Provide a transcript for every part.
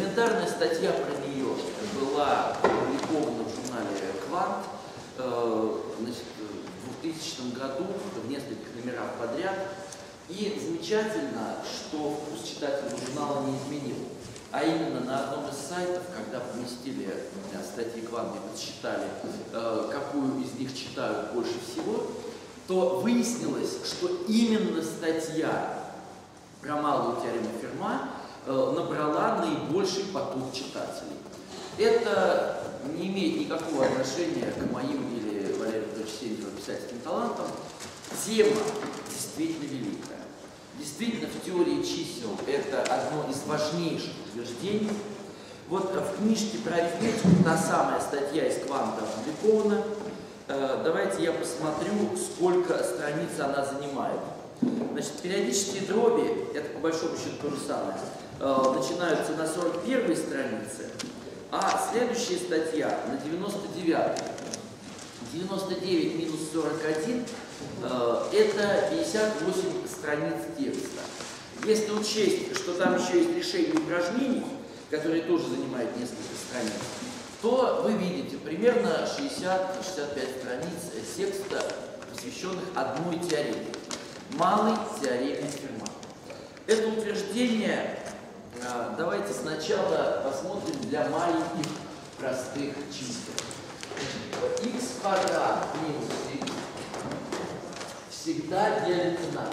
Комментарная статья про нее была опубликована в журнале «Квант» э, значит, в 2000 году в нескольких номерах подряд. И замечательно, что вкус читателя журнала не изменил. А именно на одном из сайтов, когда поместили статьи Квант и подсчитали, э, какую из них читают больше всего, то выяснилось, что именно статья про малую теорему Ферма набрала наибольший поток читателей. Это не имеет никакого отношения к моим или Валерию Сенделу писательским талантам. Тема действительно великая. Действительно, в теории чисел это одно из важнейших утверждений. Вот в книжке про арифметику та самая статья из кванта опубликована. Э, давайте я посмотрю, сколько страниц она занимает. Значит, периодические дроби, это по большому счету то же самое, э, начинаются на 41 странице, а следующая статья на 99 99 минус 41 э, это 58 страниц текста. Если учесть, что там еще есть решение упражнений, которые тоже занимают несколько страниц, то вы видите примерно 60-65 страниц текста, посвященных одной теореме – малой теореме Ферма. Это утверждение давайте сначала посмотрим для маленьких простых чисел. x квадрат минус x всегда делится на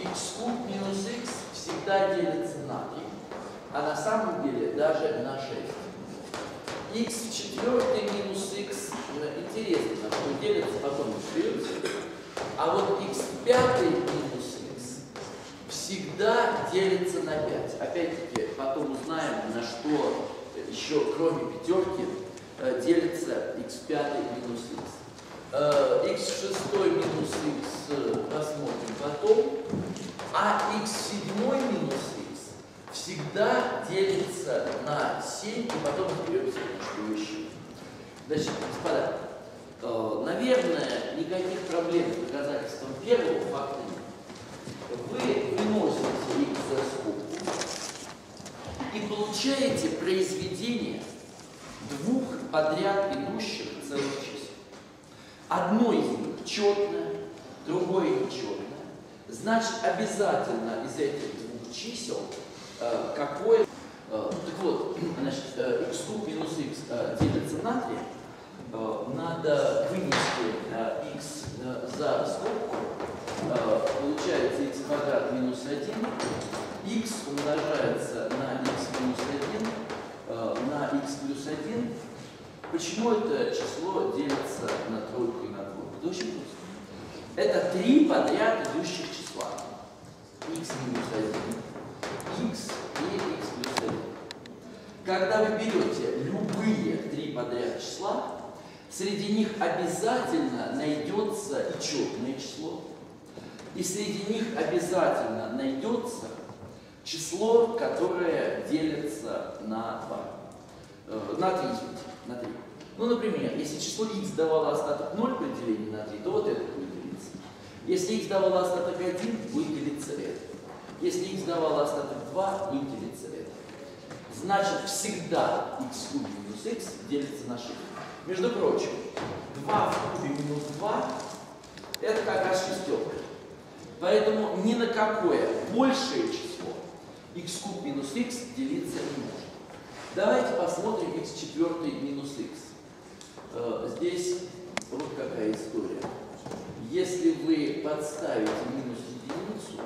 x куб минус x всегда делится на y, а на самом деле даже на 6 x в четвертой минус x, интересно, что делится, потом разберемся. А вот x в пятой минус всегда делится на 5. Опять-таки, потом узнаем, на что еще, кроме пятерки, э, делится x в пятой минус x. Э, x в шестой минус x э, посмотрим потом. А x в седьмой минус всегда делится на 7, и потом разберемся, что еще. Значит, господа, э, наверное, никаких проблем с доказательством первого факта. Вы выносите x за скобку и получаете произведение двух подряд идущих целых чисел. Одно из них четное, другое нечетное. Значит, обязательно из этих двух чисел Э, какое... Э, так вот, значит, x э, куб минус x делится на 3. Надо вынести x за скобку. Получается x квадрат минус 1. x умножается на x минус 1 на x плюс 1. Почему это число делится на тройку и на двойку? Это очень просто. Это три подряд идущих числа. x минус 1 x и x плюс 1. Когда вы берете любые три подряд числа, среди них обязательно найдется и четное число, и среди них обязательно найдется число, которое делится на 2. Э, на 3, извините, на 3. Ну, например, если число x давало остаток 0 при делении на 3, то вот это будет делиться. Если x давало остаток 1, будет делиться это. Если x давало остаток 2, будет делиться это. Значит, всегда x куб минус x делится на 6. Между прочим, 2 в кубе минус 2 это как раз шестерка. Поэтому ни на какое большее число x куб минус x делиться не может. Давайте посмотрим x четвертый минус x. Э, здесь вот какая история. Если вы подставите минус единицу,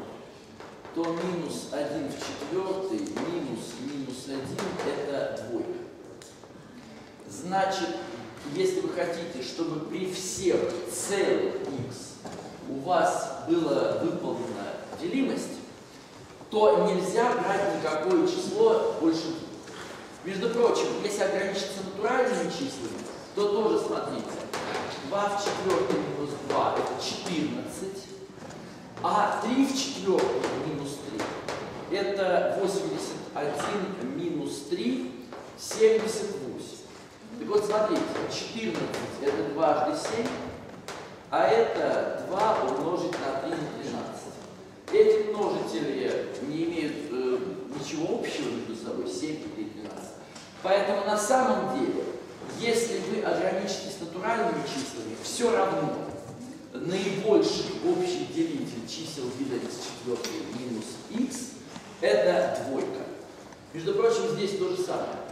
то минус 1 в четвертой минус минус 1 это двойка. Значит, если вы хотите, чтобы при всех целых x у вас была выполнена делимость, то нельзя брать никакое число больше двух. Между прочим, если ограничиться натуральными числами, то тоже смотрите. 2 в четвертой минус 2 это 14. А 3 в четвертой минус 3 это 81 минус 3, 78. Так вот, смотрите, 14 это дважды 7, а это 2 умножить на 3 на 13. Эти множители не имеют э, ничего общего между собой. Поэтому на самом деле, если вы ограничитесь натуральными числами, все равно наибольший общий делитель чисел вида x4 минус x это двойка. Между прочим, здесь то же самое.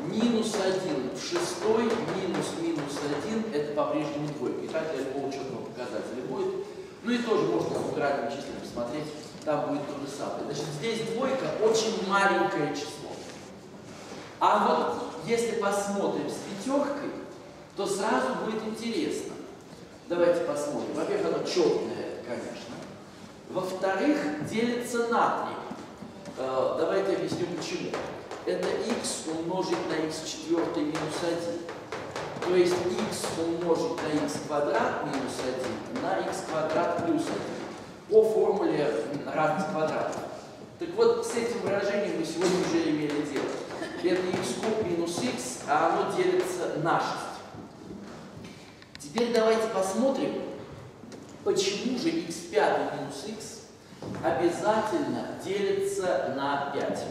Минус 1 в шестой, минус минус 1 это по-прежнему двойка. И так для любого учетного показателя будет. Ну и тоже можно с натуральными числами посмотреть, там будет то же самое. Значит, здесь двойка очень маленькое число. А вот если посмотрим с пятеркой, то сразу будет интересно. Давайте посмотрим. Во-первых, оно четное, конечно. Во-вторых, делится на 3. Э, давайте объясню почему. Это x умножить на x четвертой минус 1. То есть x умножить на x квадрат минус 1 на x квадрат плюс 1 по формуле равенства квадрата. Так вот, с этим выражением мы сегодня уже имели дело. Это x куб минус x, а оно делится на 6. Теперь давайте посмотрим, почему же x5 минус x обязательно делится на 5.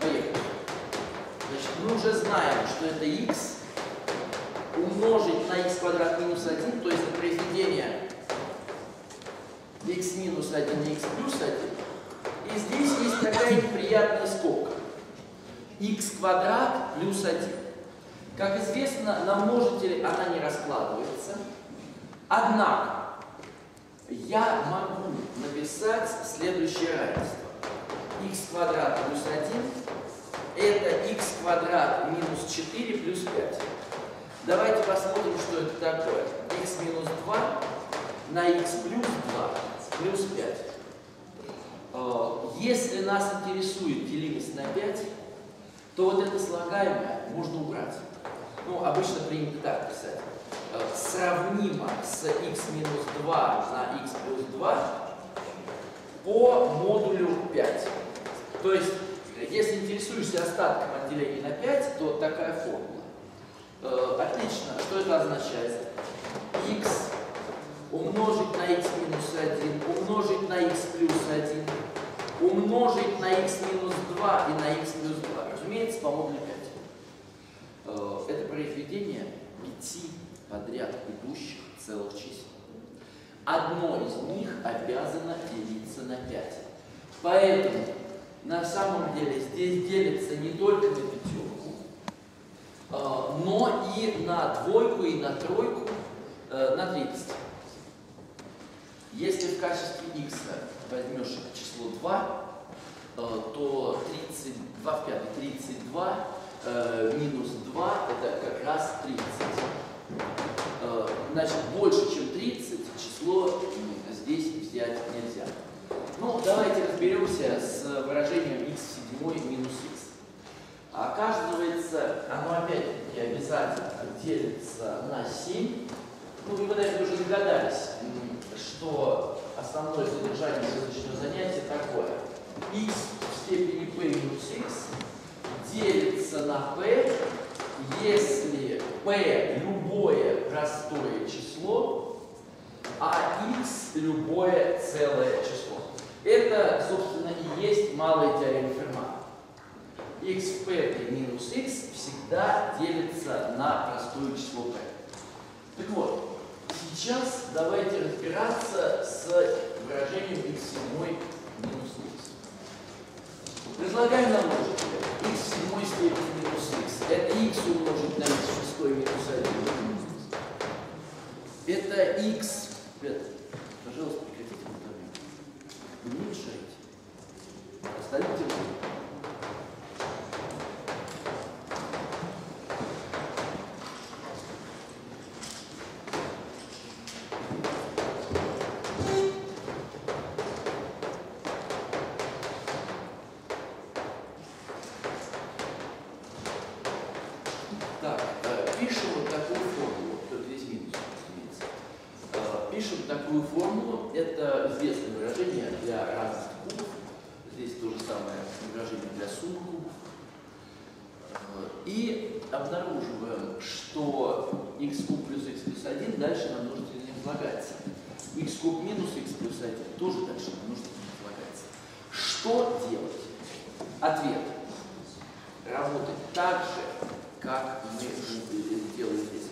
Поехали. Значит, мы уже знаем, что это x умножить на x квадрат минус 1, то есть это произведение x минус 1 и x плюс 1. И здесь есть такая неприятная скобка. x квадрат плюс 1. Как известно, на множителе она не раскладывается. Однако, я могу написать следующее равенство. X квадрат плюс 1 это x квадрат минус 4 плюс 5. Давайте посмотрим, что это такое. x минус 2 на x плюс 2 плюс 5. Э, если нас интересует делимость на 5, то вот это слагаемое можно убрать. Ну, обычно принято так писать. Э, сравнимо с x минус 2 на x плюс 2 по модулю 5. То есть, если интересуешься остатком отделения на 5, то такая формула. Э, отлично. Что это означает? x умножить на x минус 1, умножить на x плюс 1, умножить на x минус 2 и на x плюс 2. Разумеется, по модулю 5. Э, это произведение пяти подряд идущих целых чисел. Одно из них обязано делиться на 5. Поэтому на самом деле здесь делится не только на пятерку, э, но и на двойку, и на тройку, э, на 30. Если в качестве x возьмешь число 2, то 32 в 5 32 э, минус 2 это как раз 30. Э, значит, больше, чем 30 число здесь взять нельзя. Ну, давайте разберемся с выражением x в минус x. Оказывается, оно опять-таки обязательно делится на 7. Ну, вы, наверное, уже догадались, что основное содержание сегодняшнего занятия такое. x в степени p минус x делится на p, если p любое простое число, а x любое целое число. Это, собственно, и есть малая теорема Ферма. x в p минус x всегда делится на простое число p. Так вот, сейчас давайте разбираться с выражением x минус x. Предлагаем нам x в седьмой степени минус x. Это x умножить на x в шестой минус 1. Это x. Пожалуйста. Не мешайте. Оставите Что делать? Ответ. Работать так же, как мы делаем здесь.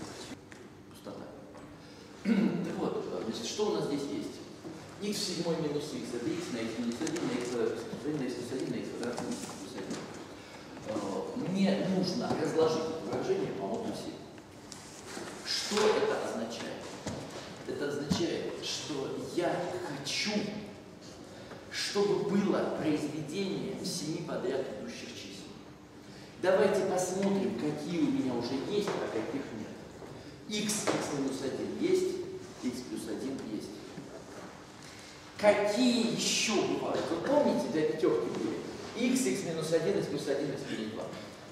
Пустота. Так вот, значит, что у нас здесь есть? x в седьмой минус x, это x на x минус 1, на x квадрат плюс 1, на x плюс 1, на x квадрат минус x плюс 1. Мне нужно разложить выражение по модусе. Что это означает? Это означает, что я хочу, чтобы было произведение семи подряд идущих чисел. Давайте посмотрим, какие у меня уже есть, а каких нет. x, x минус 1 есть, x плюс 1 есть. Какие еще бывают? Вы помните, для пятерки были? x, x минус 1, x плюс 1, x минус 2.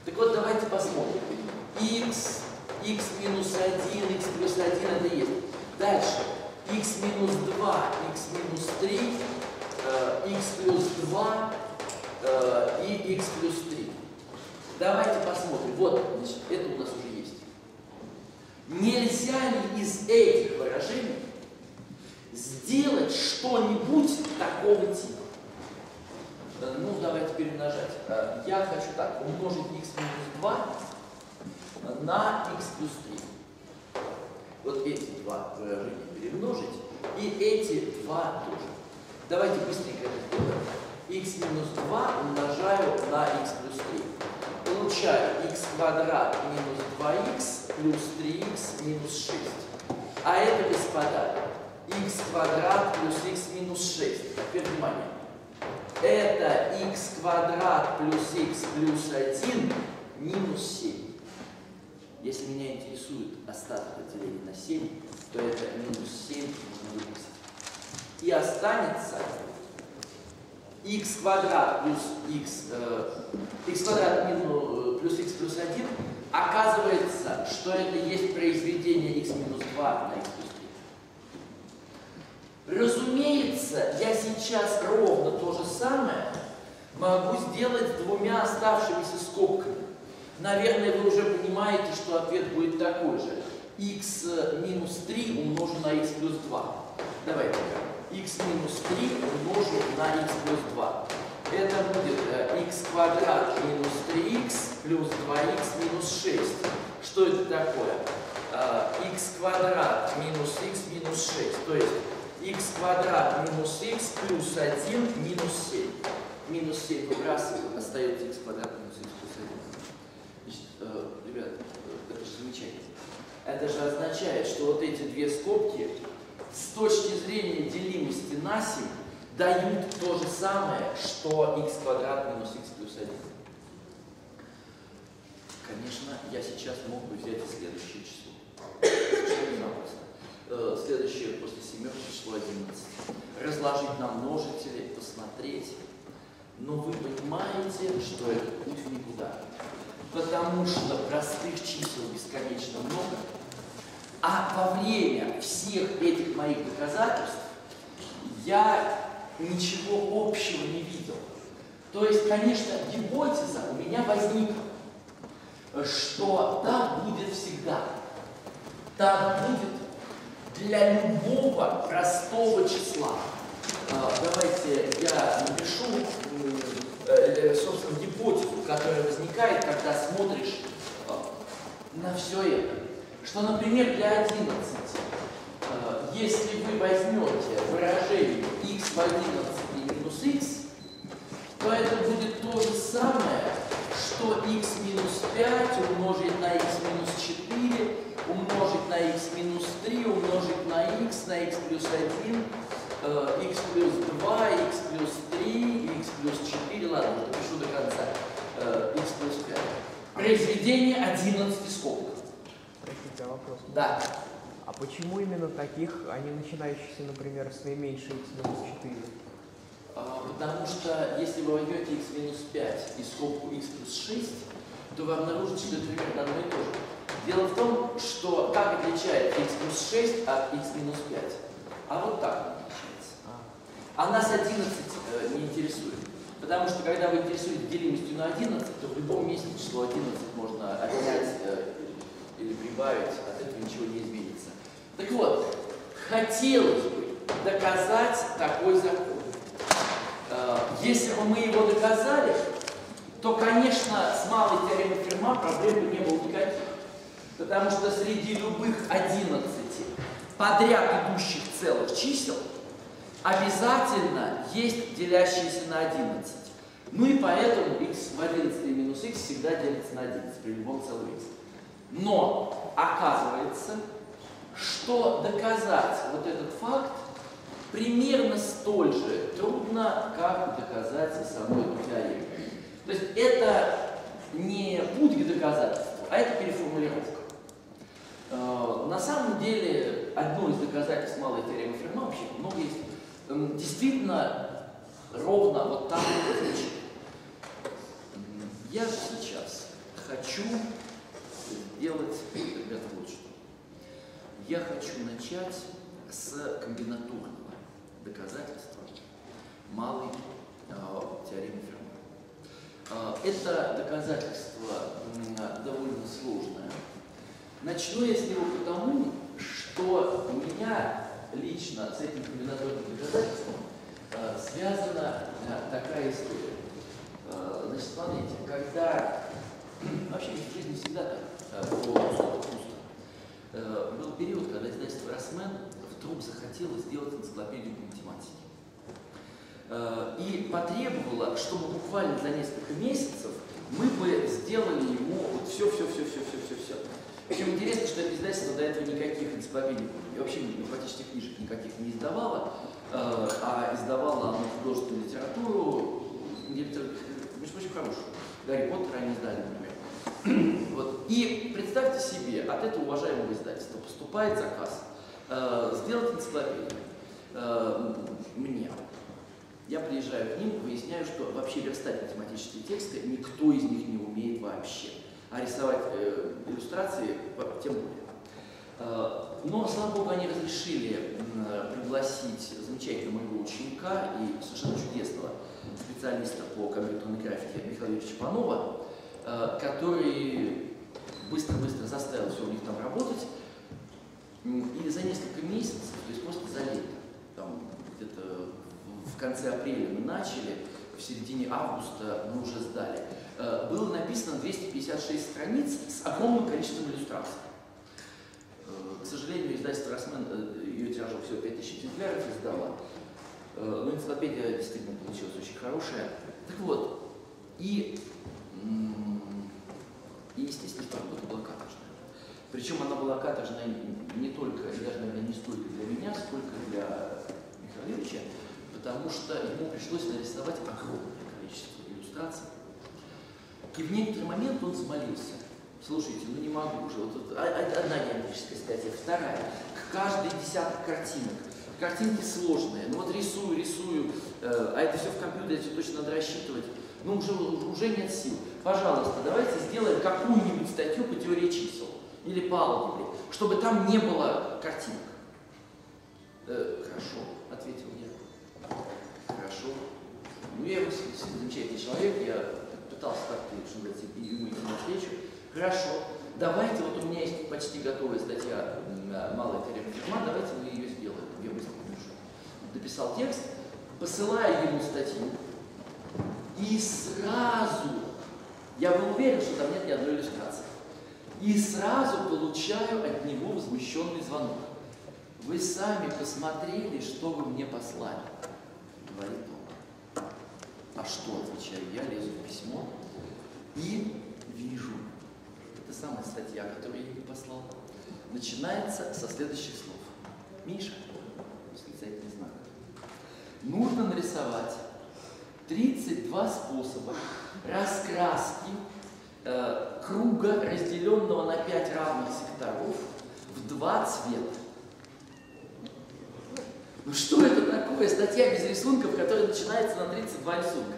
Так вот, давайте посмотрим. x, x минус 1, x плюс 1 это есть. Дальше. x минус 2, x минус 3, э, x плюс 2 э, и x плюс 3. Давайте посмотрим. Вот, значит, это у нас уже есть. Нельзя ли из этих выражений сделать что-нибудь такого типа? Ну, давайте перемножать. Э, я хочу так, умножить x минус 2 на x плюс 3. Вот эти два выражения перемножить и эти два тоже. Давайте быстренько это сделаем. x минус 2 умножаю на x плюс 3. Получаю x квадрат минус 2x плюс 3x минус 6. А это, господа, x квадрат плюс x минус 6. Теперь внимание. Это x квадрат плюс x плюс 1 минус 7. Если меня интересует остаток деления на 7, то это минус 7 можно выписать. И останется x квадрат плюс x, э, x квадрат минус, э, плюс x плюс 1, оказывается, что это есть произведение x минус 2 на x плюс 3. Разумеется, я сейчас ровно то же самое могу сделать двумя оставшимися скобками. Наверное, вы уже понимаете, что ответ будет такой же. x минус 3 умножу на x плюс 2. Давайте x минус 3 умножу на x плюс 2. Это будет x квадрат минус 3x плюс 2x минус 6. Что это такое? x квадрат минус x минус 6. То есть x квадрат минус x плюс 1 минус 7. Минус 7 выбрасываем, остается x квадрат минус x плюс 1. Значит, э, ребят, это же замечательно. Это же означает, что вот эти две скобки с точки зрения делимости на 7 дают то же самое, что x квадрат минус x плюс 1. Конечно, я сейчас мог бы взять следующее число. Совершенно э, Следующее после семерки число 11. Разложить на множители, посмотреть. Но вы понимаете, что это путь в никуда. Потому что простых чисел бесконечно много, а во время всех этих моих доказательств я ничего общего не видел. То есть, конечно, гипотеза у меня возникла, что так будет всегда. Так будет для любого простого числа. А, давайте я напишу, э, собственно, гипотезу, которая возникает, когда смотришь а, на все это. Что, например, для 11, а, если вы возьмете выражение x в 11 и минус x, то это будет то же самое, что x минус 5 умножить на x минус 4, умножить на x минус 3, умножить на x, на x плюс 1, э, x плюс 2, x плюс 3, x плюс 4, ладно, напишу до конца, э, x плюс 5. Произведение 11 скобок. Простите, а вопрос? Да. А почему именно таких, а не начинающихся, например, с наименьшей x минус 4? А, Потому что если вы возьмете x минус 5 и скобку x плюс 6, то вы обнаружите, что это примерно одно и то же. Дело в том, что как отличается x плюс 6 от x минус 5? А вот так отличается. А нас 11 э, не интересует. Потому что когда вы интересуетесь делимостью на 11, то в любом месте число 11 можно отнять э, или прибавить, от этого ничего не изменится. Так вот, хотелось бы доказать такой закон. Э, Если бы мы его доказали, то, конечно, с малой теоремой Ферма проблем не было никаких. Потому что среди любых 11 подряд идущих целых чисел обязательно есть делящиеся на 11. Ну и поэтому x в 11 минус x всегда делится на 11 при любом целом x. Но оказывается, что доказать вот этот факт примерно столь же трудно, как доказать саму эту теорему. То есть это не путь к доказательству, а это переформулировка. Э, на самом деле, одно из доказательств малой теоремы Ферма, вообще много есть, эм, действительно ровно вот звучит. Я сейчас хочу сделать, ребята, вот что. Я хочу начать с комбинаторного доказательства малой э, теоремы Ферма. Э, это доказательство довольно сложное. Начну я с него потому, что у меня лично с этим комбинаторным доказательством э, связана э, такая история. Значит, смотрите, когда вообще в жизни всегда так был период, когда издательство Росмен вдруг захотело сделать энциклопедию по математике. Э, и потребовало, чтобы буквально за несколько месяцев мы бы сделали ему вот все, все, все, все, все, все, все. Причем интересно, что издательство до этого никаких энциклопедий и вообще практически книжек никаких не издавало, э, а издавало оно художественную литературу, между прочим, хорошую. Гарри Поттера они издали, например. вот. И представьте себе, от этого уважаемого издательства поступает заказ э, сделать энциклопедию мне. Я приезжаю к ним, выясняю, что вообще верстать математические тексты никто из них не умеет вообще а рисовать э, иллюстрации тем более. Э, но, слава богу, они разрешили э, пригласить замечательного моего ученика и совершенно чудесного специалиста по компьютерной графике Михаила Чапанова, э, который быстро-быстро заставил все у них там работать. И за несколько месяцев, то есть просто за лето, там где-то в конце апреля мы начали, в середине августа мы уже сдали. Э, было написано 256 страниц с огромным количеством иллюстраций. Э, к сожалению, издательство Росмен э, ее тиражом всего 5000 экземпляров издало. Но энциклопедия действительно получилась очень хорошая. Так вот, и, и естественно, что работа была каторжная. Причем она была каторжная не только, и даже, наверное, не столько для меня, сколько для Михаила Ильича, потому что ему пришлось нарисовать огромное количество иллюстраций и в некоторый момент он взмолился. Слушайте, ну не могу уже. Вот, вот, одна геометрическая статья, вторая. К каждой десяток картинок. Картинки сложные. Ну вот рисую, рисую, э, а это все в компьютере, все точно надо рассчитывать. Ну уже, уже нет сил. Пожалуйста, давайте сделаем какую-нибудь статью по теории чисел или по алгебре, чтобы там не было картинок. Э, хорошо, ответил я. Хорошо. Ну я замечательный человек, я пытался как-то, что называется, ему идти навстречу. Хорошо, давайте, вот у меня есть почти готовая статья «Малая теорема Ферма», давайте мы ее сделаем. Я быстро напишу. Дописал текст, посылаю ему статью, и сразу, я был уверен, что там нет ни одной иллюстрации, и сразу получаю от него возмущенный звонок. Вы сами посмотрели, что вы мне послали, говорит он. А что, отвечаю я, лезу в письмо и вижу. Это самая статья, которую я ей послал. Начинается со следующих слов. Миша, восклицательный знак. Нужно нарисовать 32 способа раскраски э, круга, разделенного на 5 равных секторов, в два цвета. Ну что это такое? Статья без рисунков, которая начинается на 32 рисунка.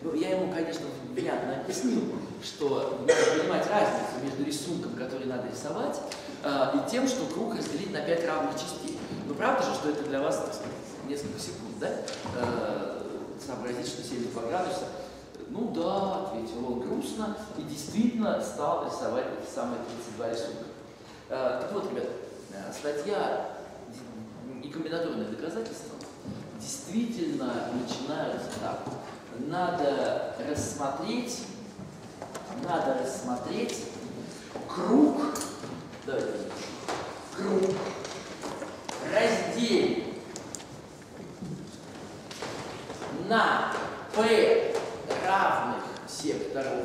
Ну, я ему, конечно, внятно объяснил, что надо понимать разницу между рисунком, который надо рисовать, э, и тем, что круг разделить на 5 равных частей. Ну, правда же, что это для вас, так сказать, несколько секунд, да? Э, сообразить, что 72 градуса. Ну да, ответил он грустно, и действительно стал рисовать эти самые 32 рисунка. Э, так вот, ребят, статья комбинаторные доказательства действительно начинаются так. надо рассмотреть, надо рассмотреть круг, давайте, круг, раздель на P равных секторов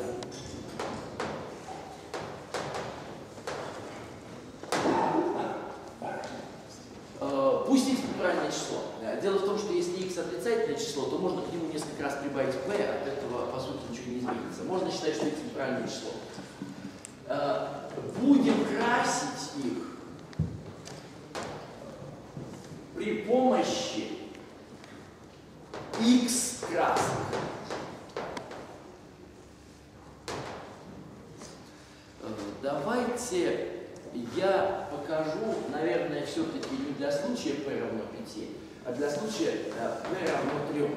Э, Пусть x натуральное число. Дело в том, что если x отрицательное число, то можно к нему несколько раз прибавить p, от этого по сути ничего не изменится. Можно считать, что x натуральное число. Э, Будем красить их при помощи x красок. Э, Давайте я покажу, наверное, все-таки не для случая p равно 5, а для случая э, p равно 3.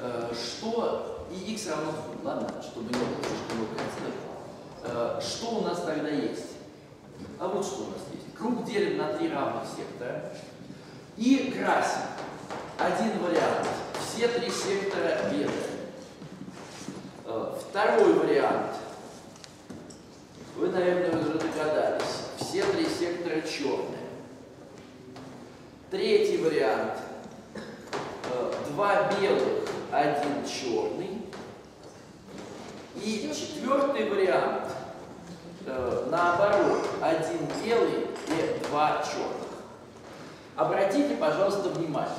Э, Что и x равно 2, ладно, чтобы не было картинок. Э, Что у нас тогда есть? А вот что у нас есть. Круг делим на три равных сектора и красим. Один вариант. Все три сектора белые. Э, Второй вариант. Вы, наверное, уже догадались. Все три сектора черные. Третий вариант. Э, Два белых, один черный. И четвертый вариант. э, Наоборот, один белый и два черных. Обратите, пожалуйста, внимание.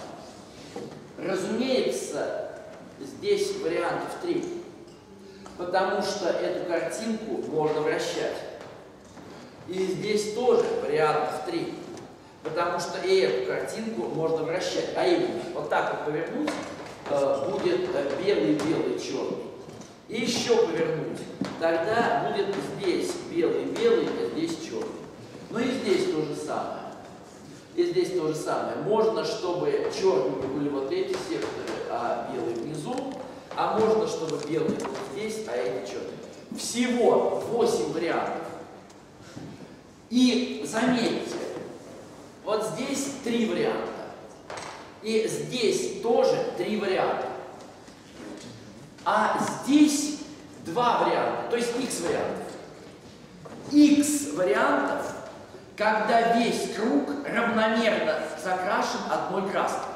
Разумеется, здесь вариантов три потому что эту картинку можно вращать. И здесь тоже вариантов три, потому что и эту картинку можно вращать. А именно, вот так вот повернуть, э, будет э, белый, белый, черный. И еще повернуть, тогда будет здесь белый, белый, а здесь черный. Ну и здесь то же самое. И здесь то же самое. Можно, чтобы черными были вот эти секторы, а белый внизу, а можно, чтобы белый был здесь, а эти черные. Всего 8 вариантов. И заметьте, вот здесь три варианта. И здесь тоже три варианта. А здесь два варианта, то есть x вариантов. x вариантов, когда весь круг равномерно закрашен одной краской.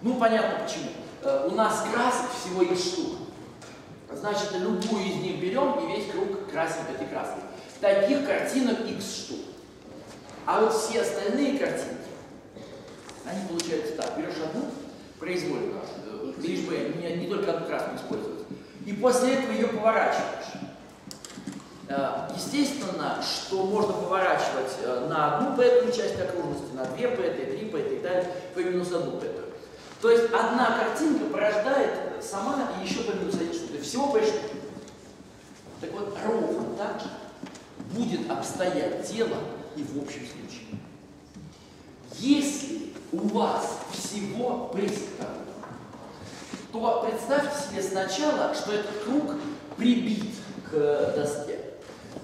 Ну, понятно почему. Э, У нас красок всего x штук. Значит, любую из них берем и весь круг красим этой краской. Таких картинок x штук. А вот все остальные картинки, они получаются так. Берешь одну, произвольно, э, лишь бы не, не только одну краску использовать. И после этого ее поворачиваешь. Э, Естественно, что можно поворачивать э, на одну пятую часть окружности, на две пятые, три пятые и далее, по минус одну пятую. То есть одна картинка порождает сама и еще по минус один штук. Всего штуке. Так вот, ровно так же будет обстоять дело и в общем случае. Если у вас всего пресекторов, то представьте себе сначала, что этот круг прибит к доске.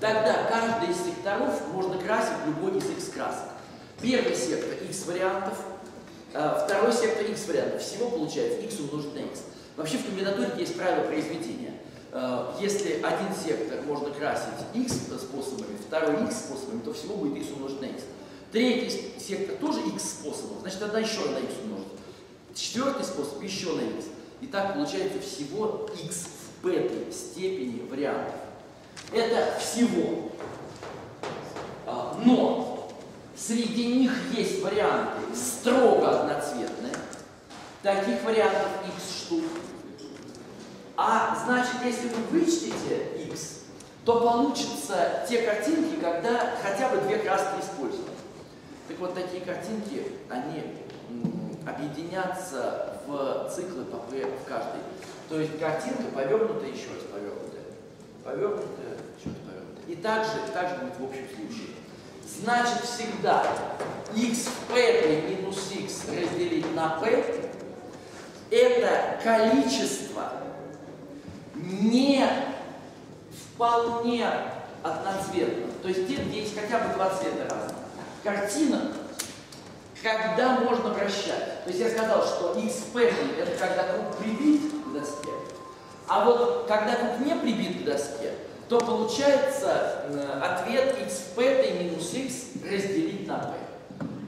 Тогда каждый из секторов можно красить любой из x красок. Первый сектор x вариантов, а второй сектор x вариантов. Всего получается x умножить на x. Вообще в комбинаторике есть правило произведения. Э, Если один сектор можно красить x способами, второй x способами, то всего будет x умножить на x. Третий сектор тоже x способов, значит тогда еще на x умножить. Четвертый способ еще на x. И так получается всего x в пятой степени вариантов. Это всего. А, Но среди них есть варианты строго одноцветные. Таких вариантов x штук. А значит, если вы вычтете x, то получатся те картинки, когда хотя бы две краски использованы. Так вот, такие картинки, они объединятся в циклы по в каждой. То есть картинка повернутая, еще раз повернутая, повернутая, еще раз повернутая. И также, также будет в общем случае. Значит, всегда x в p минус x разделить на p это количество не вполне одноцветных, то есть те, где есть хотя бы два цвета разных, картинок, когда можно вращать. То есть я сказал, что XP это когда круг прибит, к доске. А вот когда куб не прибит к доске, то получается э, ответ xp минус x разделить на p.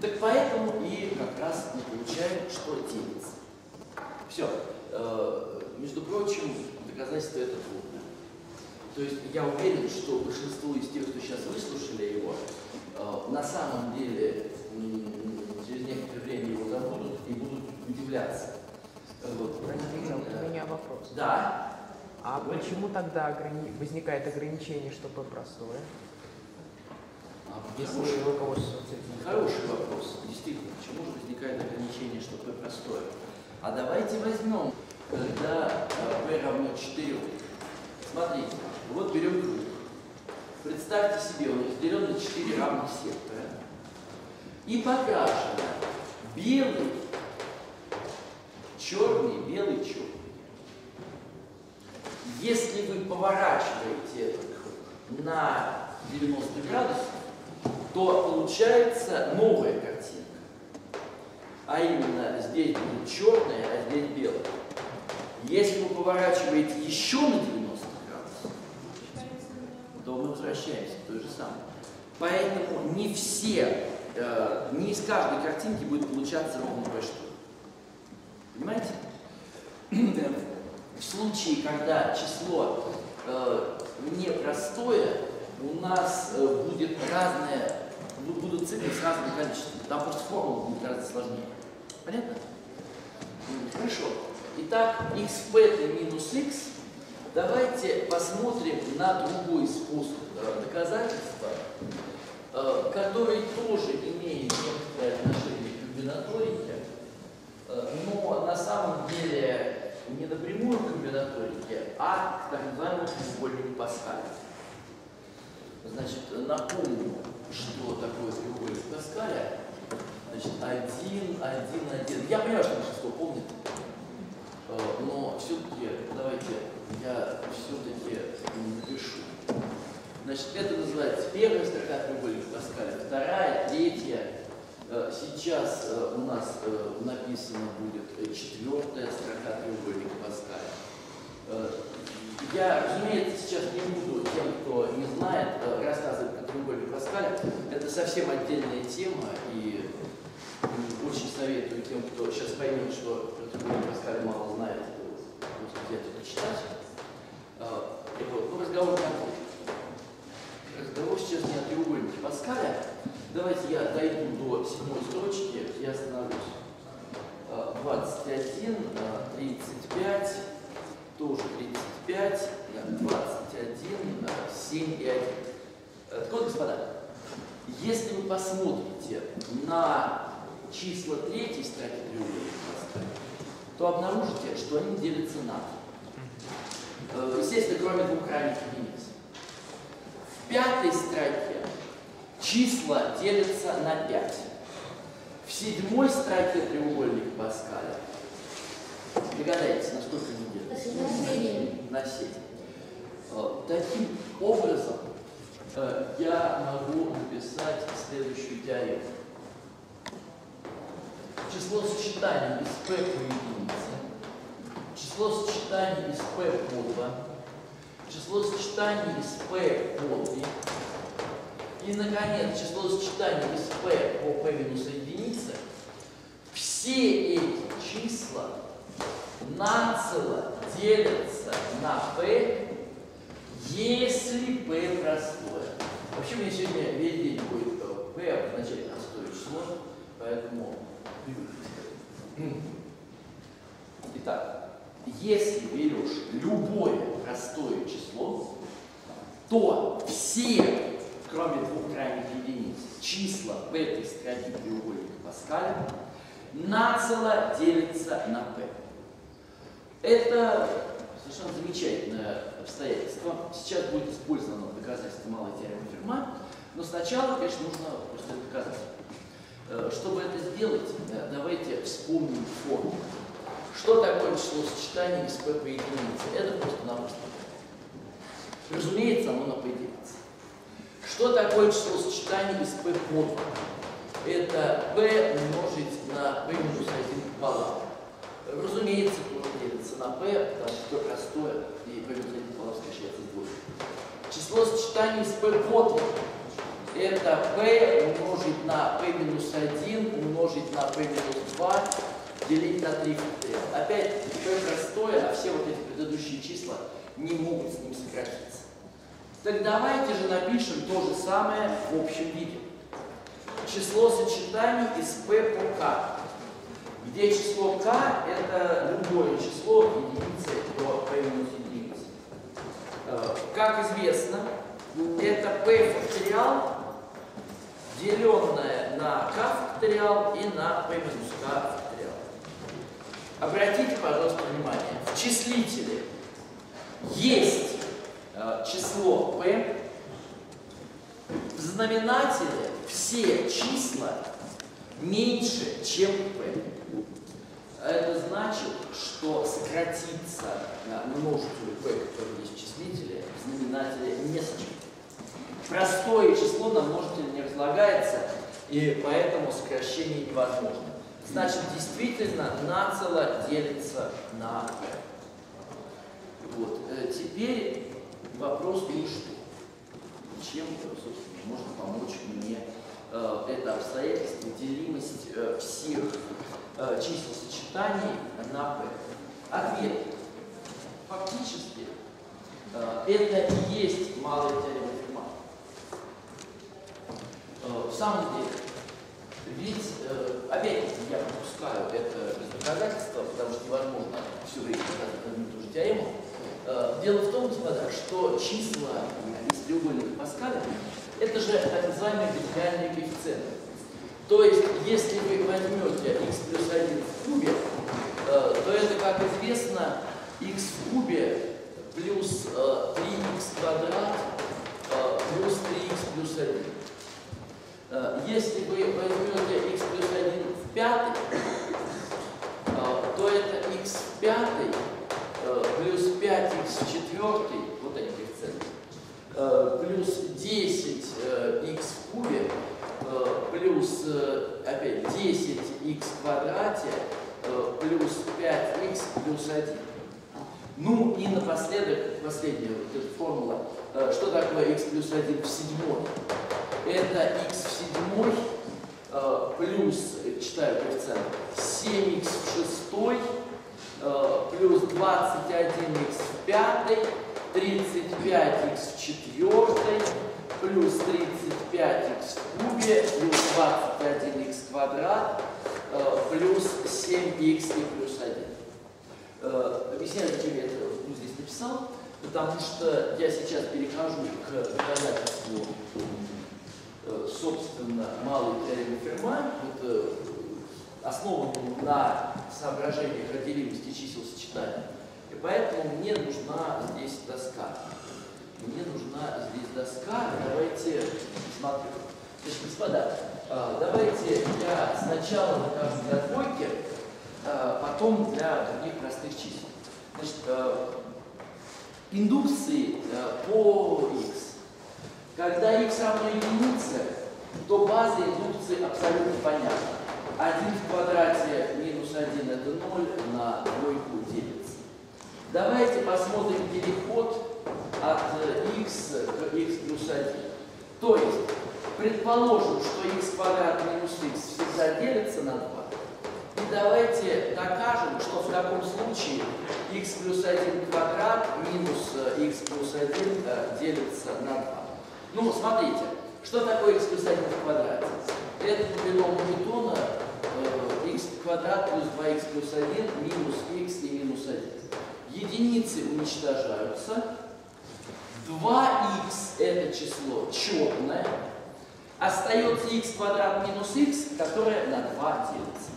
Так поэтому и как раз мы получаем, что делится. Все. Э, между прочим, доказательство это трудно. То есть я уверен, что большинство из тех, кто сейчас выслушали его, на самом деле через некоторое время его забудут и будут удивляться. Вот. у меня вопрос. Да. А Вы? почему тогда ограни... возникает ограничение, что P простое? А, Если руководствоваться этим. Хороший вопрос. Действительно, почему же возникает ограничение, что P простое? А давайте возьмем, когда P равно 4. Смотрите, вот берем круг. Представьте себе, он разделен на 4 равных сектора. И покрашено белый, черный, белый, черный. Если вы поворачиваете этот круг на 90 градусов, то получается новая картинка. А именно здесь будет черная, а здесь белая. Если вы поворачиваете еще на 90 градусов, то мы возвращаемся к той же самой. Поэтому не все, э, не из каждой картинки будет получаться ровно то, что. Понимаете? В случае, когда число э, непростое, у нас э, будет разное, будут циклы с разным количеством. Там просто формула будет гораздо сложнее. Понятно? Хорошо. Итак, xp минус x. Давайте посмотрим на другой способ доказательства, э, который тоже имеет некоторое отношение к комбинаторике, э, но на самом деле не напрямую к комбинаторике, а к так называемому треугольнику Паскаля. Значит, напомню, что такое треугольник Паскаля. Значит, один, один, один. Я понимаю, что большинство помнит, э, но все-таки, давайте, я все-таки напишу. Значит, это называется первая строка треугольника Паскаля, вторая, третья. Э, сейчас э, у нас написано будет четвертая строка треугольника Паскаля. Я, разумеется, сейчас не буду тем, кто не знает, рассказывать про треугольник Паскаля. Это совсем отдельная тема, и очень советую тем, кто сейчас поймет, что треугольник Паскаля мало знает, просто взять это читать. А, вот. Ну, разговор не Разговор сейчас не о треугольнике Паскаля. Давайте я дойду до седьмой строчки и остановлюсь. 21, а, 35, а, тоже 35, 21, 7 и 1. Так вот, господа, если вы посмотрите на числа третьей строки треугольника то обнаружите, что они делятся на э, Естественно, кроме двух крайних единиц. В пятой строке числа делятся на 5. В седьмой строке треугольника Паскаля догадайтесь, на делятся? На 7. На 7. Э, таким образом, э, я могу написать следующую теорему число сочетаний из p по единице, число сочетаний из p по 2, число сочетаний из p по 3, и, наконец, число сочетаний из p по p минус единице, все эти числа нацело делятся на p, если p простое. Вообще, мне сегодня весь день будет p обозначать простое число, поэтому Итак, если берешь любое простое число, то все, кроме двух крайних единиц, числа в этой строке треугольника Паскаля нацело делится на p. Это совершенно замечательное обстоятельство. Сейчас будет использовано в доказательстве малой теоремы Ферма, но сначала, конечно, нужно просто доказать. Э, чтобы это сделать, э, давайте вспомним форму. Что такое число сочетаний из p по единице? Это просто-напросто. Разумеется, оно на p делится. Что такое число сочетаний из p по 2? Это p умножить на p минус 1 пополам. Разумеется, тоже делится на p, потому что простое, и p минус 1 пополам скачивается с. Число сочетаний с p подлым это p умножить на p минус 1 умножить на p минус 2 делить на 3 факториал. Опять p простое, а все вот эти предыдущие числа не могут с ним сократиться. Так давайте же напишем то же самое в общем виде. Число сочетаний из p по k, где число k это любое число единицы до p минус единицы. Э, как известно, это p факториал деленное на k факториал и на p минус k факториал. Обратите, пожалуйста, внимание, в числителе есть э, число p, в знаменателе все числа меньше, чем p. Это значит, что сократиться на множителю p, который есть в числителе, в знаменателе не сочетается простое число на множитель не разлагается, и поэтому сокращение невозможно. Значит, действительно, нацело делится на. Вот. Э, теперь вопрос ну что? Чем, собственно, можно помочь мне э, это обстоятельство, делимость э, всех э, чисел сочетаний на p? Ответ. Фактически, это и есть малая теорема в самом деле, ведь, э, опять-таки, я пропускаю это без доказательства, потому что невозможно все время доказывать одну и ту же теорему. Э, дело в том, господа, что числа из треугольника Паскаля – это же так называемые вертикальные коэффициенты. То есть, если вы возьмете x плюс 1 в кубе, то это, как известно, x в кубе плюс 3x квадрат плюс 3x плюс 1. Э, если вы возьмете x плюс 1 в пятый, э, то это x в пятый э, плюс 5x в четвертый, вот они коэффициенты, плюс 10x в кубе, плюс опять 10x в квадрате, плюс 5x плюс 1. Ну и напоследок, последняя вот эта формула, что такое x плюс 1 в седьмой? Это x в седьмой э, плюс, читаю коэффициент, 7x в шестой э, плюс 21x в пятой, 35x в четвертой, плюс 35x в кубе, плюс 21x квадрат, э, плюс 7x и плюс 1. Объясняю, зачем я это здесь написал, потому что я сейчас перехожу к доказательству Э, собственно, малой теореме Ферма, это основанную на соображениях о делимости чисел сочетания. И поэтому мне нужна здесь доска. Мне нужна здесь доска. Давайте смотрю. Значит, господа, э, давайте я сначала докажу для двойки, э, потом для других простых чисел. Значит, индукции по x когда x равно единице, то база индукции абсолютно понятна. 1 в квадрате минус 1 это 0, на двойку делится. Давайте посмотрим переход от x к x плюс 1. То есть, предположим, что x квадрат минус x всегда делится на 2. И давайте докажем, что в таком случае x плюс 1 квадрат минус x плюс 1 э, делится на 2. Ну, смотрите, что такое x плюс 1 в квадрате? Это по прямому Ньютона э, x квадрат плюс 2x плюс 1 минус x и минус 1. Единицы уничтожаются. 2x это число черное. Остается x квадрат минус x, которое на 2 делится.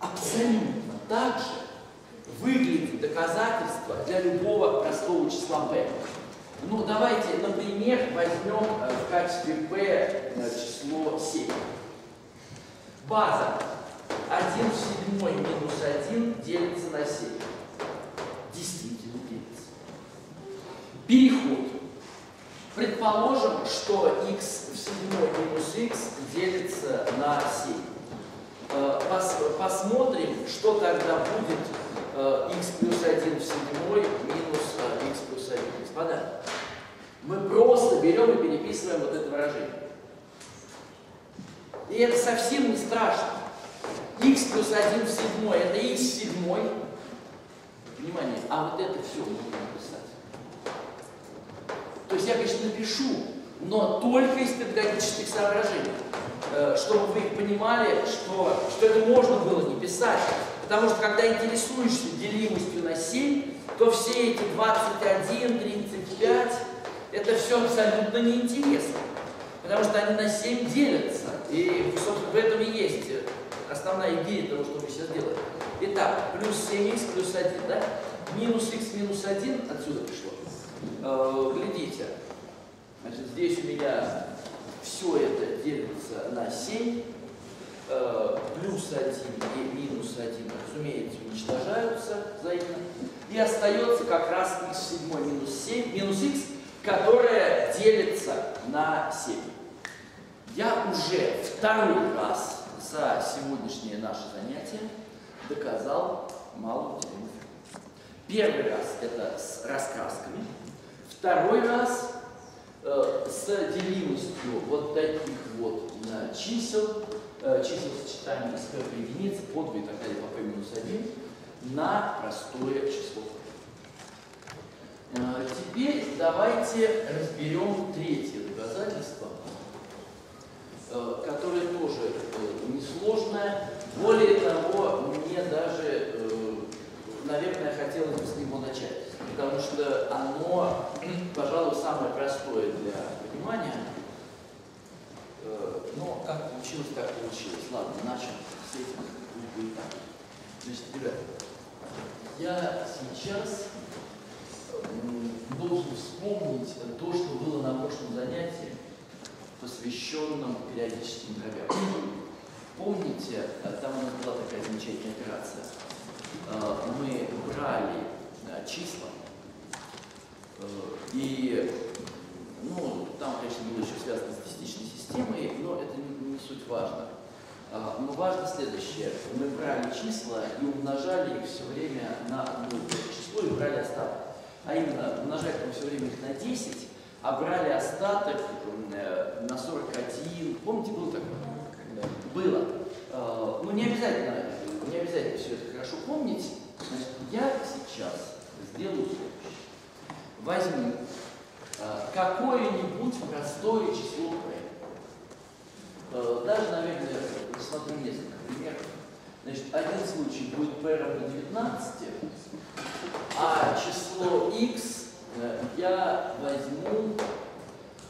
Абсолютно так же выглядит доказательство для любого простого числа p. Ну, давайте, например, возьмем э, в качестве p э, число 7. База 1 в 7 минус 1 делится на 7. Действительно делится. Переход. Предположим, что x в 7 минус x делится на 7. Э, пос посмотрим, что тогда будет x плюс 1 в седьмой минус плюс 1. Господа, мы просто берем и переписываем вот это выражение. И это совсем не страшно. x плюс 1 в седьмой, это x седьмой. Внимание, а вот это все можно написать. То есть я, конечно, напишу, но только из педагогических соображений. Э, чтобы вы понимали, что, что это можно было не писать. Потому что когда интересуешься делимостью на 7, то все эти 21, 35, это все абсолютно неинтересно. Потому что они на 7 делятся. И, собственно, в этом и есть основная идея того, что мы сейчас делаем. Итак, плюс 7х плюс 1, да? Минус х минус 1 отсюда пришло. Э, глядите. Значит, здесь у меня все это делится на 7, э, плюс 1 и минус 1, разумеется, уничтожаются взаимно, и остается как раз x в 7 минус 7, минус x, которая делится на 7. Я уже второй раз за сегодняшнее наше занятие доказал малую теорему. Первый раз это с раскрасками, второй раз Э, с делимостью вот таких вот э, чисел, э, чисел сочетания из единицы по 2 и так далее по p минус 1 на простое число. Теперь давайте разберем третье доказательство, которое тоже несложное. Более того, мне даже, наверное, хотелось бы с него начать потому что оно, пожалуй, самое простое для понимания. Э, но как получилось, так получилось. Ладно, начнем с этим будет так. Значит, ребят, я сейчас должен вспомнить то, что было на прошлом занятии, посвященном периодическим дробям. Помните, там у нас была такая замечательная операция. Э, мы брали э, числа, Э, и, ну, там, конечно, было еще связано с десятичной системой, но это не суть важно. А, но важно следующее. Мы брали числа и умножали их все время на одно число и брали остаток. А именно, умножали мы все время их на 10, а брали остаток э, на 41. Помните, было такое? Было. А, ну, не обязательно, не обязательно все это хорошо помнить. Значит, я сейчас сделаю следующее возьму а, какое-нибудь простое число p. А, даже, наверное, рассмотрим несколько примеров. Значит, один случай будет p равно 19, а число x э, я возьму,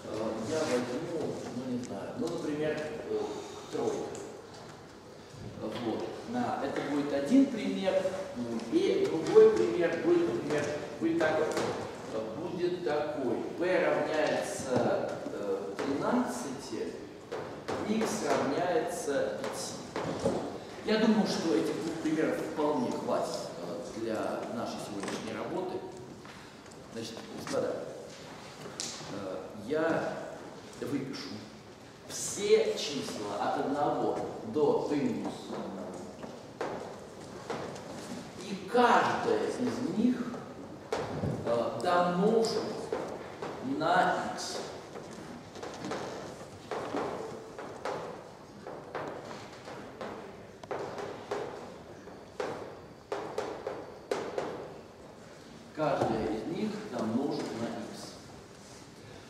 э, я возьму, ну не знаю, ну, например, э, тройка. Вот. Это будет один пример, и другой пример будет, например, будет такой будет такой. p равняется 13, x равняется 5. Я думаю, что этих двух примеров вполне хватит э, для нашей сегодняшней работы. Значит, господа, э, я выпишу все числа от 1 до минус 1. И каждая из них э, домножим на x. Каждая из них домножим на x.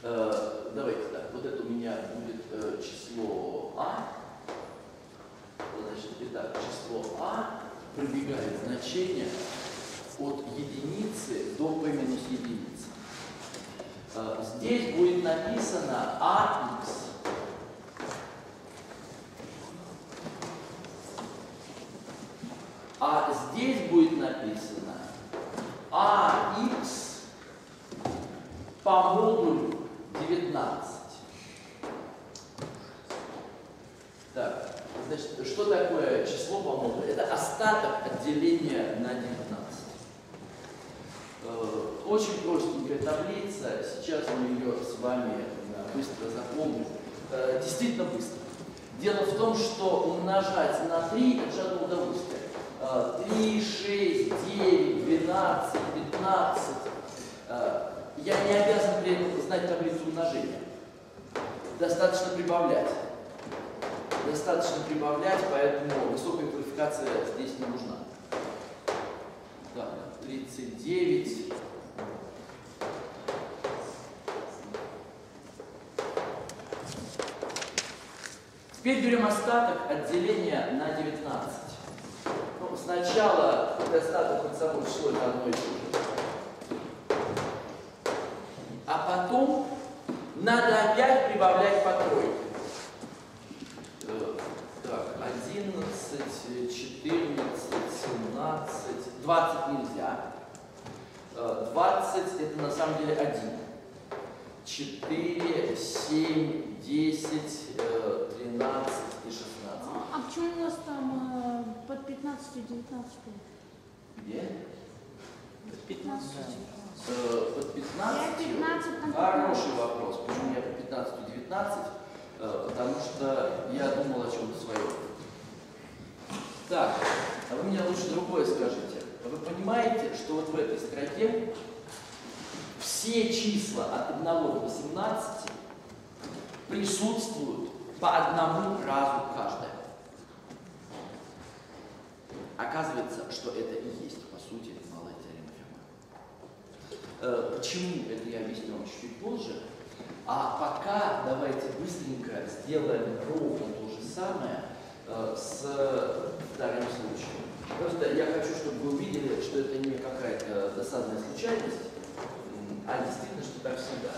Э, давайте так, вот это у меня будет э, число а. Значит, итак, число а значение от единицы до p минус единицы. Э, здесь будет написано ax. А здесь будет написано ax по модулю 19. Так, значит, что такое число по модулю? Это остаток отделения на 19. Э, очень простенькая таблица, сейчас мы ее с вами э, быстро запомним. Э, действительно быстро. Дело в том, что умножать на 3 – это же одно удовольствие. 3, 6, 9, 12, 15. Э, Я не обязан при этом знать таблицу умножения. Достаточно прибавлять. Достаточно прибавлять, поэтому высокая квалификация здесь не нужна. Так, 39. Теперь берем остаток от деления на 19. Ну, сначала остаток, хоть само число это одно и то же. А потом надо опять прибавлять по тройке. Э, Так, 11, 14, 17, 20 нельзя. Э, 20 это на самом деле 1. 4, 7, 10, э, 13 и 16. А почему у нас там э, под 15 и 19 было? Где? 15. Э, Под 15. Я 15 там Хороший вопрос. Почему я по 15 и 19? Э, Потому что я Так, а вы мне лучше другое скажите. Вы понимаете, что вот в этой строке все числа от 1 до 18 присутствуют по одному разу каждое. Оказывается, что это и есть, по сути, малая теорема Ферма. Э, Почему, это я объясню вам чуть-чуть позже. А пока давайте быстренько сделаем ровно то же самое с вторым случаем. Просто я хочу, чтобы вы увидели, что это не какая-то досадная случайность, а действительно, что так всегда.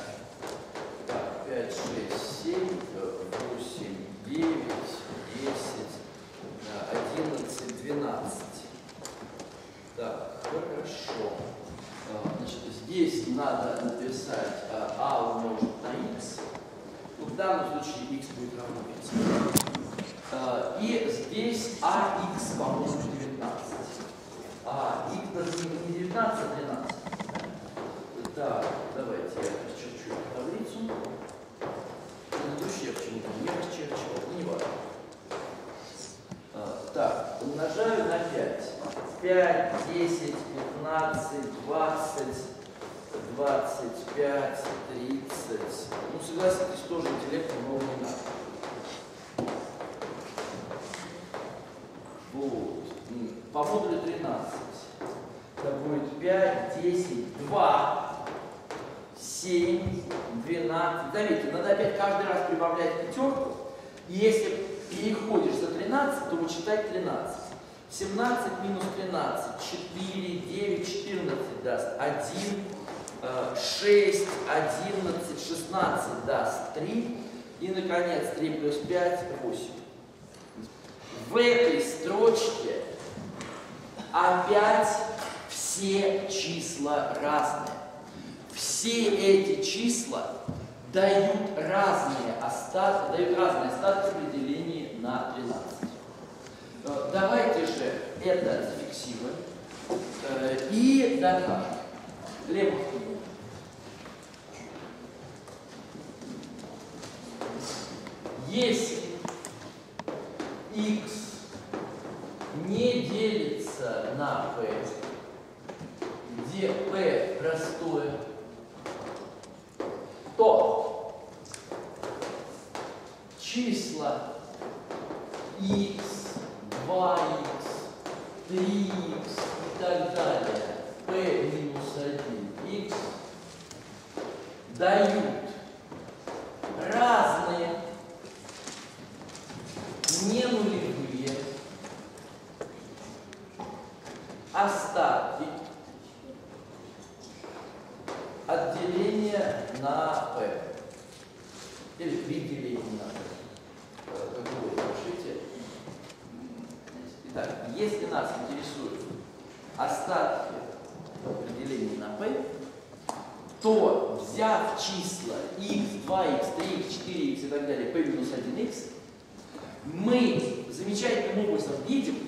Так, 5, 6, 7, 8, 9, 10, да, 11, 12. Так, хорошо. А, Значит, здесь надо написать а, а умножить на x. Ну, в данном случае x будет равно 5. А, И здесь ax помножить на 19. А x даже не 19, а 12. Так, давайте я расчерчу таблицу. Предыдущую я почему-то не расчерчивал, ну, не важно. А, Так, умножаю на 5. 5, 10, 15, 20, 25, 30. Ну, согласитесь, тоже интеллекта много не надо. Вот. По модулю 13. Это будет 5, 10, 2, 7, 12. Заметьте, надо опять каждый раз прибавлять пятерку. И если переходишь за 13, то вычитать 13. 17 минус 13, 4, 9, 14 даст 1, э, 6, 11, 16 даст 3. И, наконец, 3 плюс 5, 8. В этой строчке опять все числа разные. Все эти числа дают разные остатки, дают разные остатки при делении на 13. Э, Давайте же это зафиксируем э, и докажем. Глеб, если x не делится на p, где p простое, то числа x, 2x, 3x и так далее, p минус 1x дают разные не нулевые остатки от деления на p. Или при делении на p. Э, Как вы пишите. Итак, если нас интересуют остатки при делении на p, то взяв числа x, 2x, 3x, 4x и так далее, p минус 1x, мы замечательным образом видим,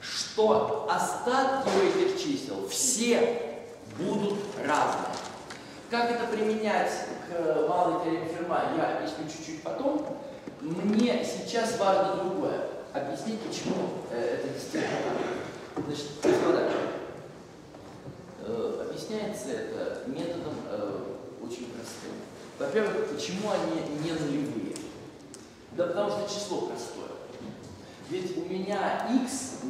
что остатки у этих чисел все будут разные. Как это применять к малой теореме Ферма, я объясню чуть-чуть потом. Мне сейчас важно другое. Объяснить, почему э, это действительно. Значит, господа, э, объясняется это методом э, очень простым. Во-первых, почему они не нулевые? Да потому что число простое. Ведь у меня x,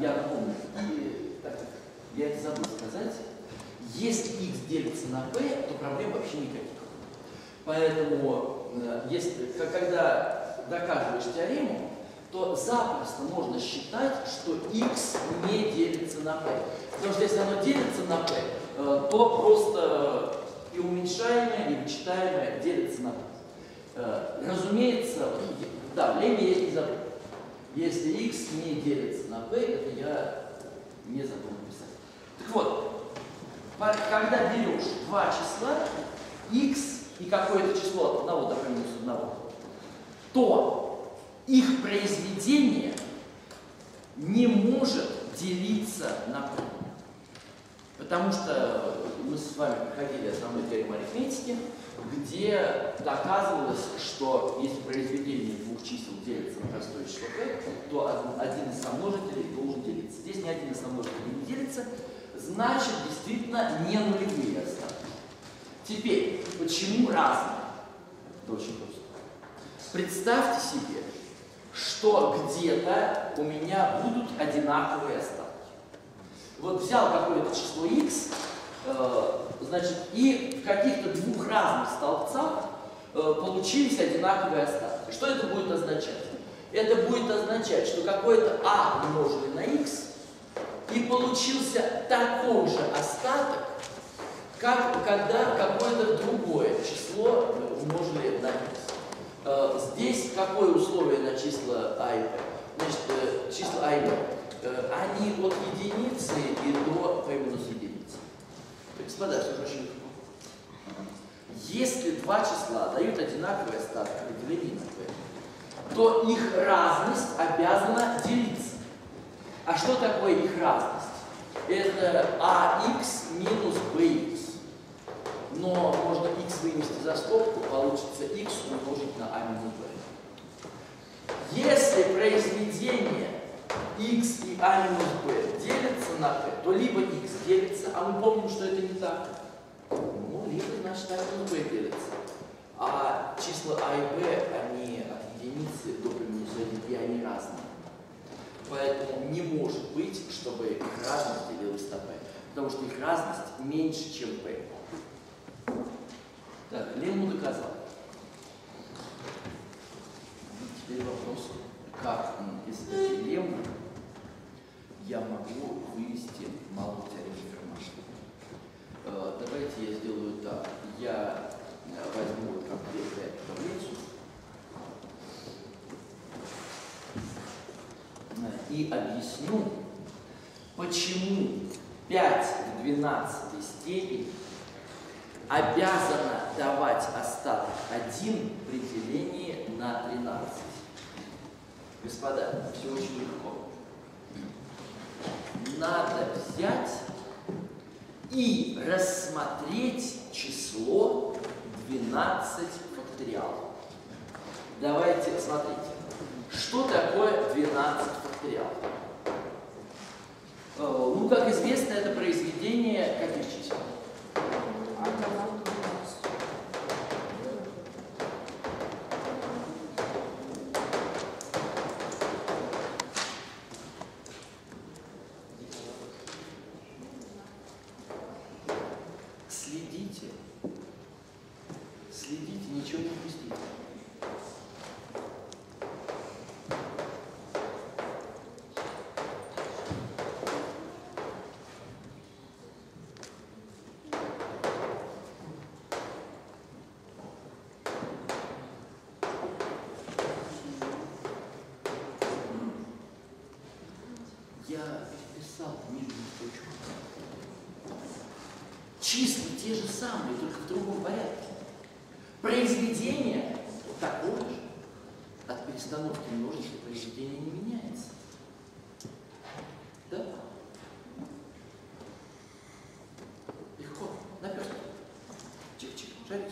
я напомню, и, так, я это забыл сказать, если x делится на p, то проблем вообще никаких. Поэтому, э, если, когда доказываешь теорему, то запросто можно считать, что x не делится на p. Потому что если оно делится на p, э, то просто и уменьшаемое, и вычитаемое делится на p. Э, разумеется, да, время я не забыл. Если x не делится на p, это я не забыл написать. Так вот, когда берешь два числа, x и какое-то число от 1 до минус 1, то их произведение не может делиться на p. Потому что мы с вами проходили основной теорему арифметики, где доказывалось, что если произведение двух чисел делится на простое число p, то один из сомножителей должен делиться. Здесь ни один из сомножителей не делится, значит, действительно не нулевые остатки. Теперь, почему разные? Это очень просто. Представьте себе, что где-то у меня будут одинаковые остатки. Вот взял какое-то число x, значит, и в каких-то двух разных столбцах э, получились одинаковые остатки. Что это будет означать? Это будет означать, что какое-то а умножили на x, и получился такой же остаток, как когда какое-то другое число умножили на x. Э, здесь какое условие на числа а и b? Значит, э, числа а и э, они от единицы и до p минус единицы. Господа, очень легко. Если два числа дают одинаковый остаток при делении на p, то их разность обязана делиться. А что такое их разность? Это ax минус bx но можно x вынести за скобку, получится x умножить на а минус b. Если произведение x и а минус b делятся на p, то либо x делится, а мы помним, что это не так, ну, либо, значит, а минус b делится. А числа а и b, они от единицы до 1, и они разные. Поэтому не может быть, чтобы их разность делилась на p, потому что их разность меньше, чем p. Так, Лему доказал. Теперь вопрос, из этой леммы я могу вывести малую теорему Фермаша. Э, давайте я сделаю так. Я возьму вот конкретно эту таблицу и объясню, почему 5 в 12 степени обязана давать остаток 1 при делении на 13. Господа, все очень легко. Надо взять и рассмотреть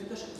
elettrica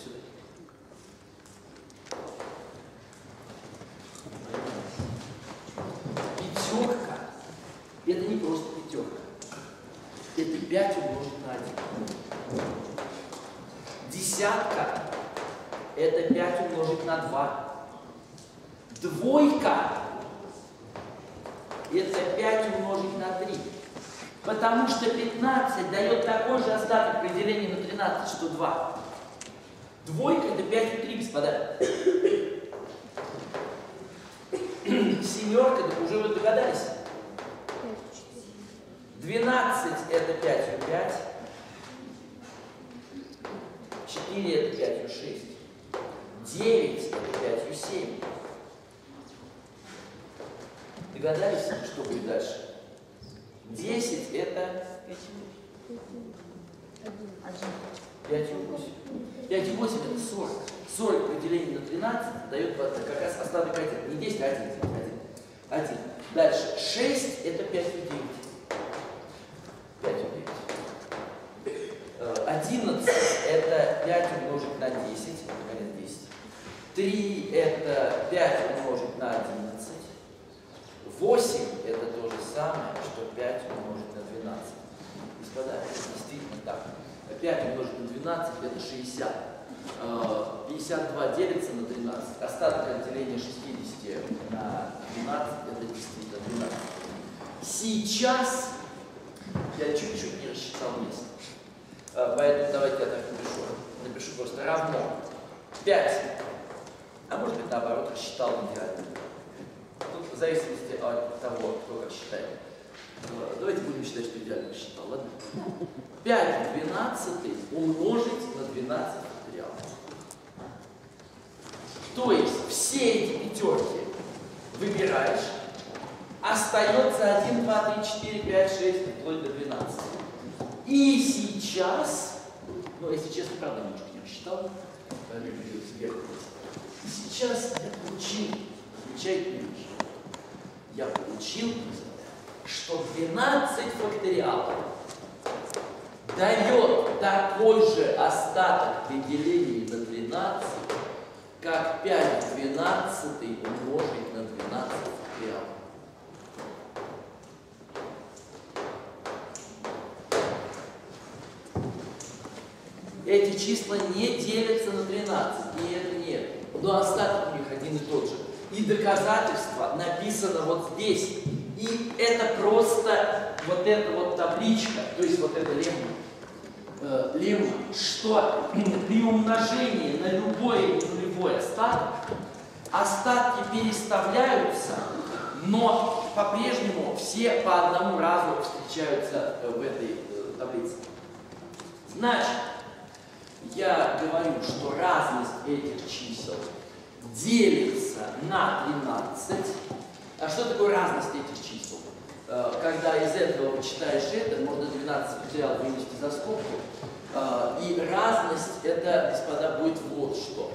это действительно 12. Сейчас я чуть-чуть не рассчитал место. Э, Поэтому давайте я так напишу. Напишу просто равно 5. А может быть наоборот рассчитал идеально. Тут в зависимости от того, кто как считает. Э, Давайте будем считать, что идеально рассчитал, ладно? 5 в 12 умножить на 12 факториал. То есть все эти пятерки выбираешь, остается 1, 2, 3, 4, 5, 6, вплоть до 12. И сейчас, ну, если честно, правда, немножко не рассчитал. И сейчас я получил замечательную вещь. Я получил, что 12 факториалов дает такой же остаток при делении на 12, как 5 в 12 умножить на 12 факториалов. Эти числа не делятся на 13, и это нет. Но остаток у них один и тот же. И доказательство написано вот здесь. И это просто вот эта вот табличка, то есть вот эта лемма, э, лемма, что при умножении на любое нулевой остаток остатки переставляются, но по-прежнему все по одному разу встречаются э, в этой э, таблице. Значит, я говорю, что разность этих чисел делится на 13. А что такое разность этих чисел? Э, Когда из этого вычитаешь это, можно 12 материал вынести за скобку. Э, И разность это, господа, будет вот что.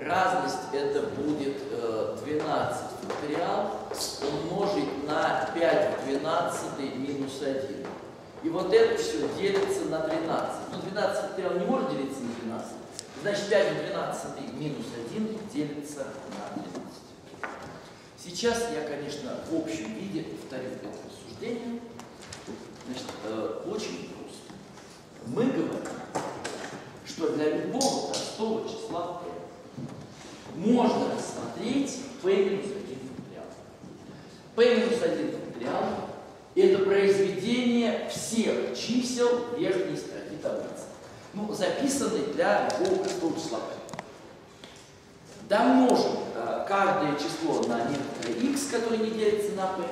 Разность это будет э, 12 факториал умножить на 5 в 12 минус 1. И вот это все делится на 13. Ну, 12 факториал не может делиться на 12. Значит, 5 в 12 минус 1 делится на 12. Сейчас я, конечно, в общем виде повторю это рассуждение. Значит, э, очень просто. Мы говорим, что для любого простого числа p можно рассмотреть p минус 1 факториал. p минус 1 факториал – это произведение всех чисел верхней строки таблицы. Ну, записанный для любого простого числа. Домножим э, каждое число на некоторое x, которое не делится на p.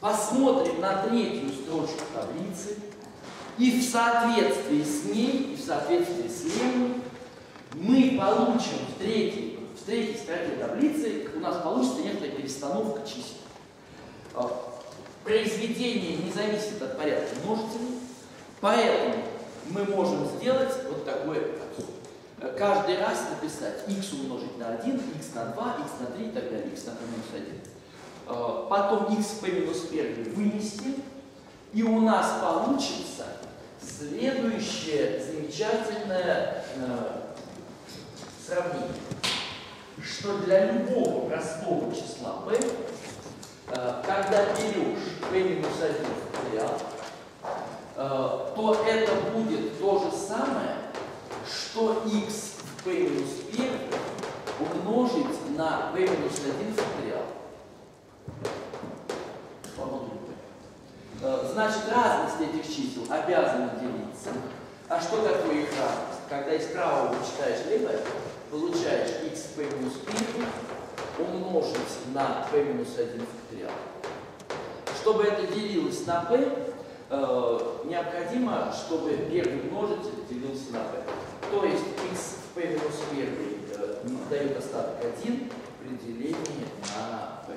Посмотрим на третью строчку таблицы. И в соответствии с ней, и в соответствии с леммой, мы получим в третьей, в третьей строке таблицы, у нас получится некоторая перестановка чисел. Произведение не зависит от порядка множителей, поэтому мы можем сделать вот такое. Каждый раз написать x умножить на 1, x на 2, x на 3 и так далее, x на минус 1. Э, Потом x p минус 1 вынести, и у нас получится следующее замечательное э, сравнение, что для любого простого числа p, э, когда берешь минус 1 факториал, э, то это будет то же самое, что x в p минус 1 умножить на p минус 1 факториал. Э, Значит, разность этих чисел обязана делиться. А что такое их разность? Когда из правого вычитаешь левое, получаешь x p минус 1 умножить на p минус 1 факториал. Чтобы это делилось на p, э, необходимо, чтобы первый множитель делился на p. То есть x в p минус 1 э, дает остаток 1 при делении на p.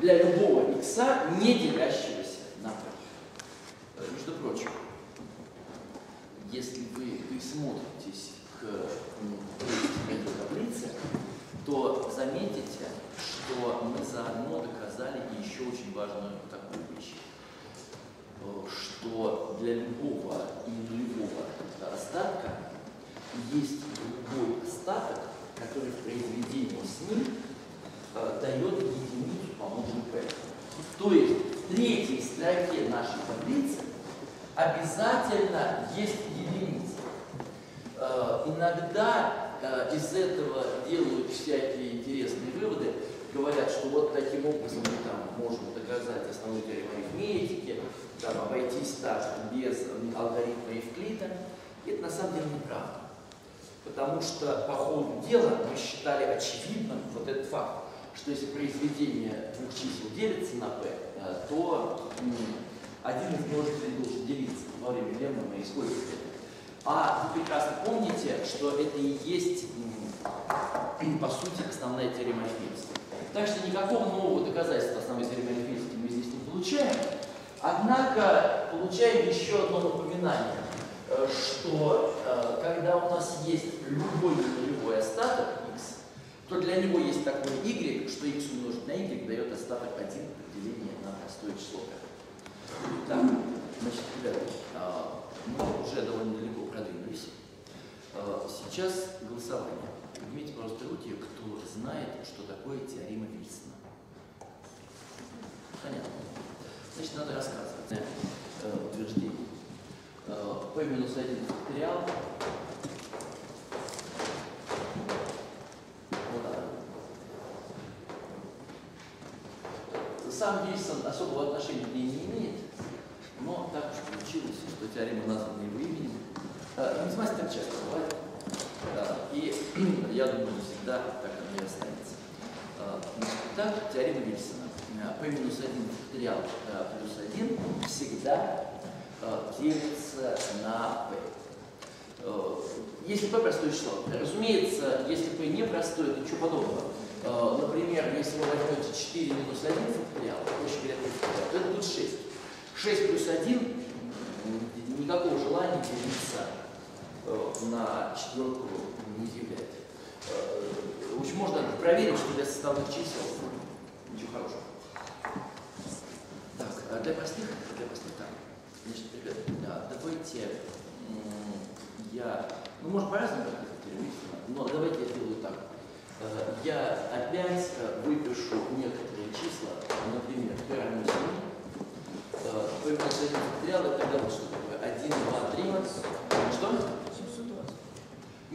Для любого x, не делящегося на p. Э, Между прочим, если вы присмотритесь к м, этой таблице, то заметите, что мы заодно доказали еще очень важную такую вещь, э, что для любого и нулевого остатка есть любой остаток, который в произведении с ним э, дает единицу по модулю P. То есть в третьей строке нашей таблицы обязательно есть единица. Э, Иногда из этого делают всякие интересные выводы, говорят, что вот таким образом мы там можем доказать основную теорему арифметики, там, обойтись так без алгоритма Евклида. Это на самом деле неправда. Потому что по ходу дела мы считали очевидным вот этот факт, что если произведение двух чисел делится на p, э, то один из множителей должен делиться во время Леммана и исследователя. А вы прекрасно помните, что это и есть, по сути, основная теорема арифметики. Так что никакого нового доказательства основной теоремы арифметики мы здесь не получаем. Однако получаем еще одно напоминание, э, что э, когда у нас есть любой нулевой остаток x, то для него есть такой y, что x умножить на y дает остаток 1 при делении на простое число. Так, значит, ребята, а, мы уже довольно далеко продвинулись. А, Сейчас голосование. Поднимите, пожалуйста, руки, знает, что такое теорема Вильсона. Понятно. Значит, надо рассказывать э, утверждение. Э, P минус 1 факториал. Вот. Сам Вильсон особого отношения к ней не имеет, но так уж получилось, что теорема названа его именем. Э, Математика так часто бывает. И я думаю, всегда так и останется. Значит, Итак, теорема Вильсона. Э, P минус 1 факториал э, плюс 1 всегда делится на P. Если P простое число, разумеется, если P не простое, то ничего подобного. Например, если вы возьмете 4 минус 1 факториал, говоря, 3 факториал, то это будет 6. 6 плюс 1 м, никакого желания делиться на четверку не являет. Э, В общем, можно проверить, что для составных чисел ничего хорошего. Так, а для простых, для простых так. Значит, ребят, да, давайте я, ну, может, по-разному но давайте я сделаю так. Э, Я опять э, выпишу некоторые числа, например, p равно 7, э, p минус 1 факториал, это тогда вот что такое? 1, 2, 3. Что?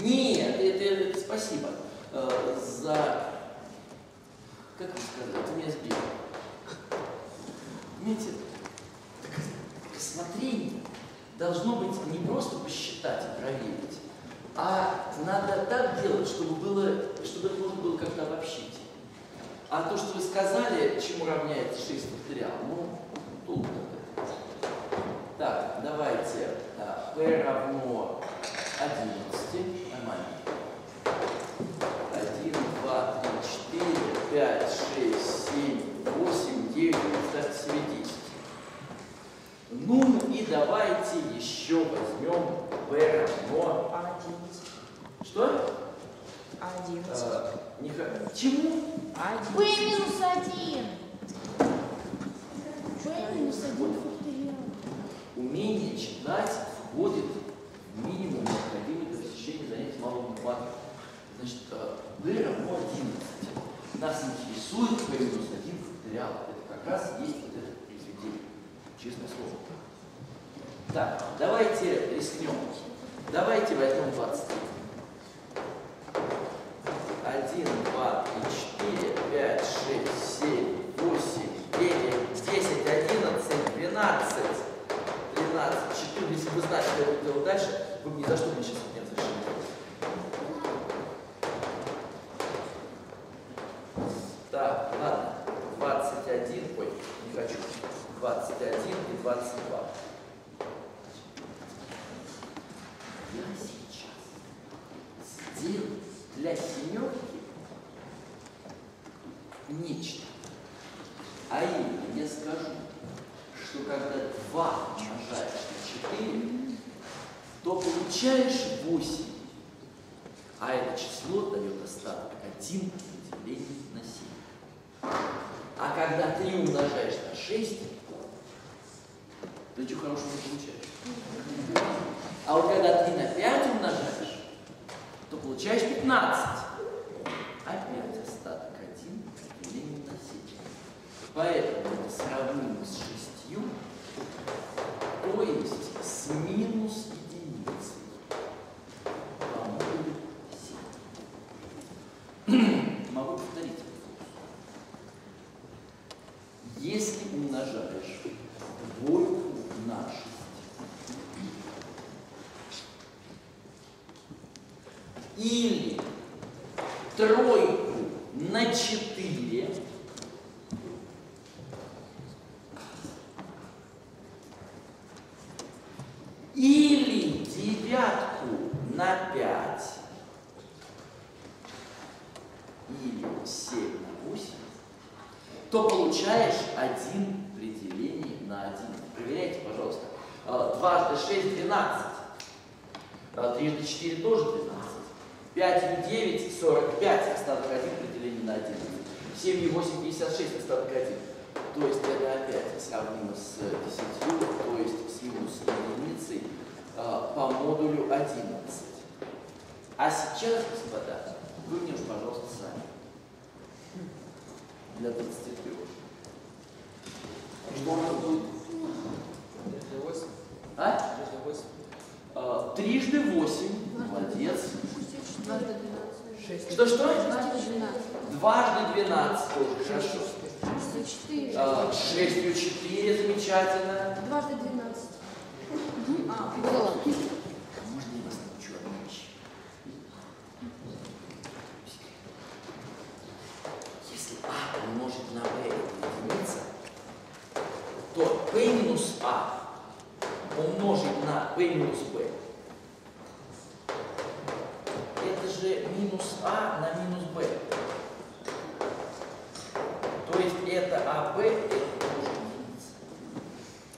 720. Нет, это, это спасибо э, за... Как вам сказать? Ты меня сбил. Понимаете, рассмотрение должно быть не просто посчитать и проверить, а надо так делать, чтобы, было, чтобы это можно было как-то обобщить. А то, что вы сказали, чему равняется 6 факториал, ну, тут Так, давайте. Да, p равно 11. Нормально. 1, 2, 3, 4, 5, 6, 7, 8, 9, представьте себе 10. Ну и давайте еще возьмем p равно... 11. Что? 11. Э, не Чему? P 11. минус 1. P минус 1 факториал. Умение читать входит в минимум необходимый для посещения занятий малого математики. Значит, b равно 11. Нас интересует p минус 1 факториал. Это как раз есть вот это произведение. Честное слово. Так, давайте рискнем. Давайте возьмем 23. 1, 2, 3, 4, 5, 6, 7, 8, 9, 10, 11, 12, 13, 14. Если бы знали, что я буду делать дальше, вы бы ни за что мне сейчас не разрешили. Так, ладно. 21, ой, не хочу. 21 и 22. Я сейчас сделаю для семерки нечто. А именно, я скажу, что когда 2 умножаешь на 4, то получаешь 8. А это число дает остаток 1 при делении на 7. А когда 3 умножаешь на 6, то ничего хорошего не получаешь. А вот когда 3 на 5 умножаешь, то получаешь 15. Опять остаток 1 при делении на 7. Поэтому это сравнимо с 6, то есть с минус единицей модулю 7. Могу повторить. Если умножаешь двойку на 6, или тройку на 4, или девятку на 5, или 7 на 8, то получаешь 1 при делении на 1. Проверяйте, пожалуйста. А, Дважды 6 – 12. А, Трижды 4 тоже 12. 5 и 9 – 45, остаток 1 при на 1. 7 и 8 – 56, остаток 1. То есть это опять сравнимо с 10, то есть с минус единицей а, по модулю 11. А сейчас, господа, вы мне уж, пожалуйста, сами. Для 23. Что у нас будет? А? А, Трижды 8. Молодец. Дважды 12. Что-что? Дважды 12. Дважды 12 тоже хорошо. Шестью четыре. А, Шестью 4, замечательно. Дважды 12. А, было. Можно я вас научу одной вещи? Если А умножить на b это единица, то p минус А умножить на p минус b это же минус А на минус b. То есть это АБ, это тоже единица.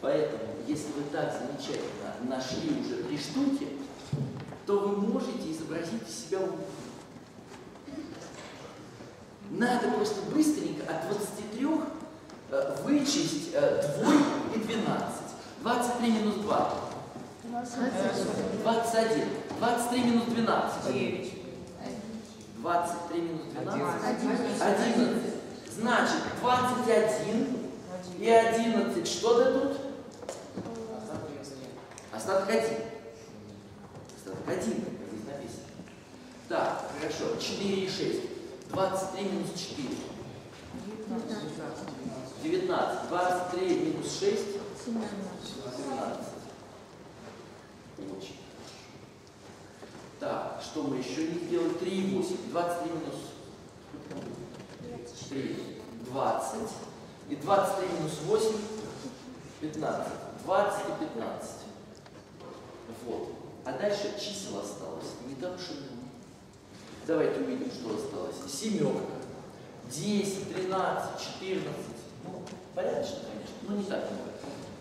Поэтому, если вы так замечательно нашли уже три штуки, то вы можете изобразить из себя умного. Надо просто быстренько от 23 э, вычесть э, двойку и 12. 23 минус 2. 21. 23 минус 12. 23 минус 12. 11. Значит, 21 и 11 что дадут? Остаток 1. Остаток 1, как здесь написано. Так, хорошо. 4 и 6. 23 минус 4. 19. 23 минус 6. 17. Очень хорошо. Так, что мы еще не сделали? 3 и 8. 23 минус 3. 20. И 23 минус 8. 15. 20 и 15. Вот. А дальше чисел осталось не так уж и много. Давайте увидим, что осталось. Семерка. 10, 13, 14. Ну, порядочно, конечно, но не так много.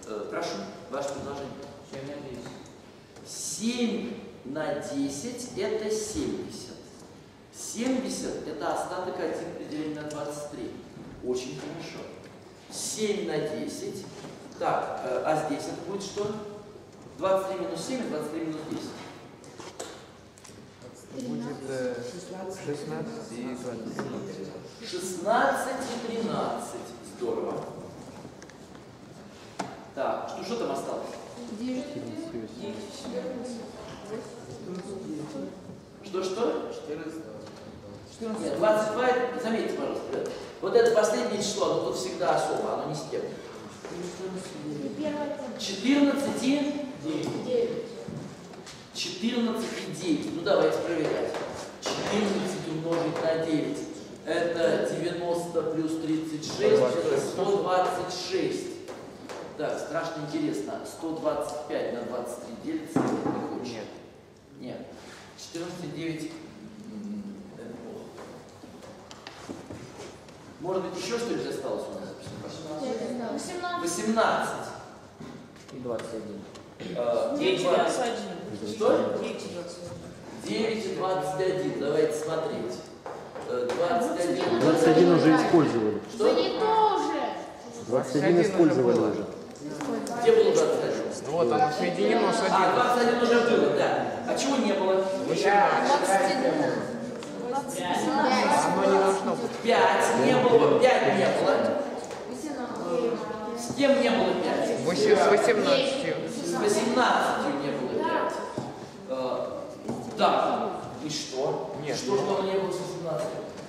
Э, прошу, ваше предложение. 7 на 10 это 70. 70 это остаток 1 при делении на 23. Очень хорошо. 7 на 10. Так, э, а здесь это будет что? 23 минус 7 и 23 минус 10. Будет э, 16 и 20. 16 и 13. Здорово. Так, что, что там осталось? Девять. Что-что? 14. 22, это- заметьте, пожалуйста, ребята. Вот это последнее число, оно тут всегда особо, оно не с тем. И первое. 14 и Девять. 14 и 9. Ну давайте проверять. 14 умножить на 9. Это 90 плюс 36, это 126. Так, страшно интересно. 125 на 23 делится или не хочешь? Нет. Нет. 14 и 9 м, это плохо. Может быть еще что-нибудь осталось у нас? Восемнадцать. 18. И 21. Э, Дети и 20. 21. Что? Дети 21. 9 и 21. Давайте смотреть. Э, 21. 21 уже использовали. Что? Да не то уже. 21 уже использовали уже. Где было 21? Вот оно соединено с А, 11. 21 уже было, да. А чего не было? 18. Оно не должно быть. 5 не было, 5 не было. С кем не было 5? Восемь- С 18. С 18 не было 5. Э, да. И что? Нет. Что, что оно не было с 18?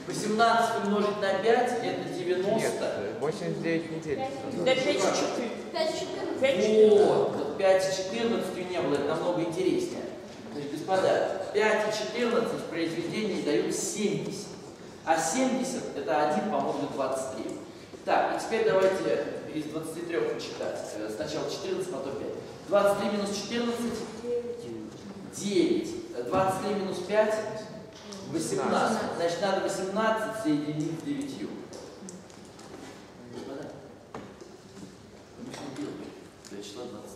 18 умножить на 5 это 90. Нет, 89 не делится. Да 5 и 4. Пять четырнадцать. 5 и 4. Вот, 5 и 14 не было, это намного интереснее. Господа, 5 и 14 в произведении дают 70. А 70 это 1 помножить на 23. Так, и теперь давайте из 23 почитать. Э, Сначала 14, потом 5. 23 минус 14 9. Э, 23 минус 5 18. Значит, надо 18 соединить с 9. Господа, мы числа 23.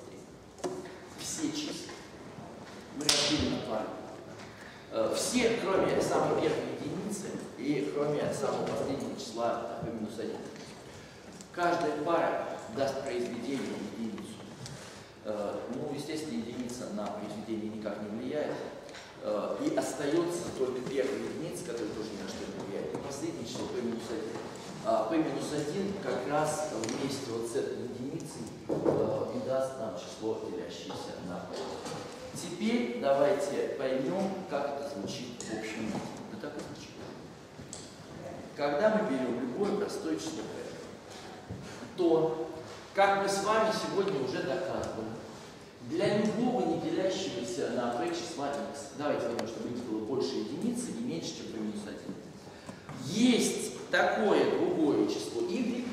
Все числа. Мы разбили на пары. Э, Все, кроме самой первой единицы и кроме самого последнего числа p минус 1. Каждая пара даст произведение единицу. Э, Ну, естественно, единица на произведение никак не влияет. Э, И остается только первая единица, которая тоже ни на что не влияет. И последнее число p минус 1. А p минус 1 как раз вместе вот с этой и даст нам число, делящееся на p. Теперь давайте поймем, как это звучит в общем виде. Да так звучит. Когда мы берем любое простое число p, то, как мы с вами сегодня уже доказывали, для любого не делящегося на p числа x, давайте возьмем, чтобы x было больше единицы и меньше, чем p минус 1, есть такое другое число y,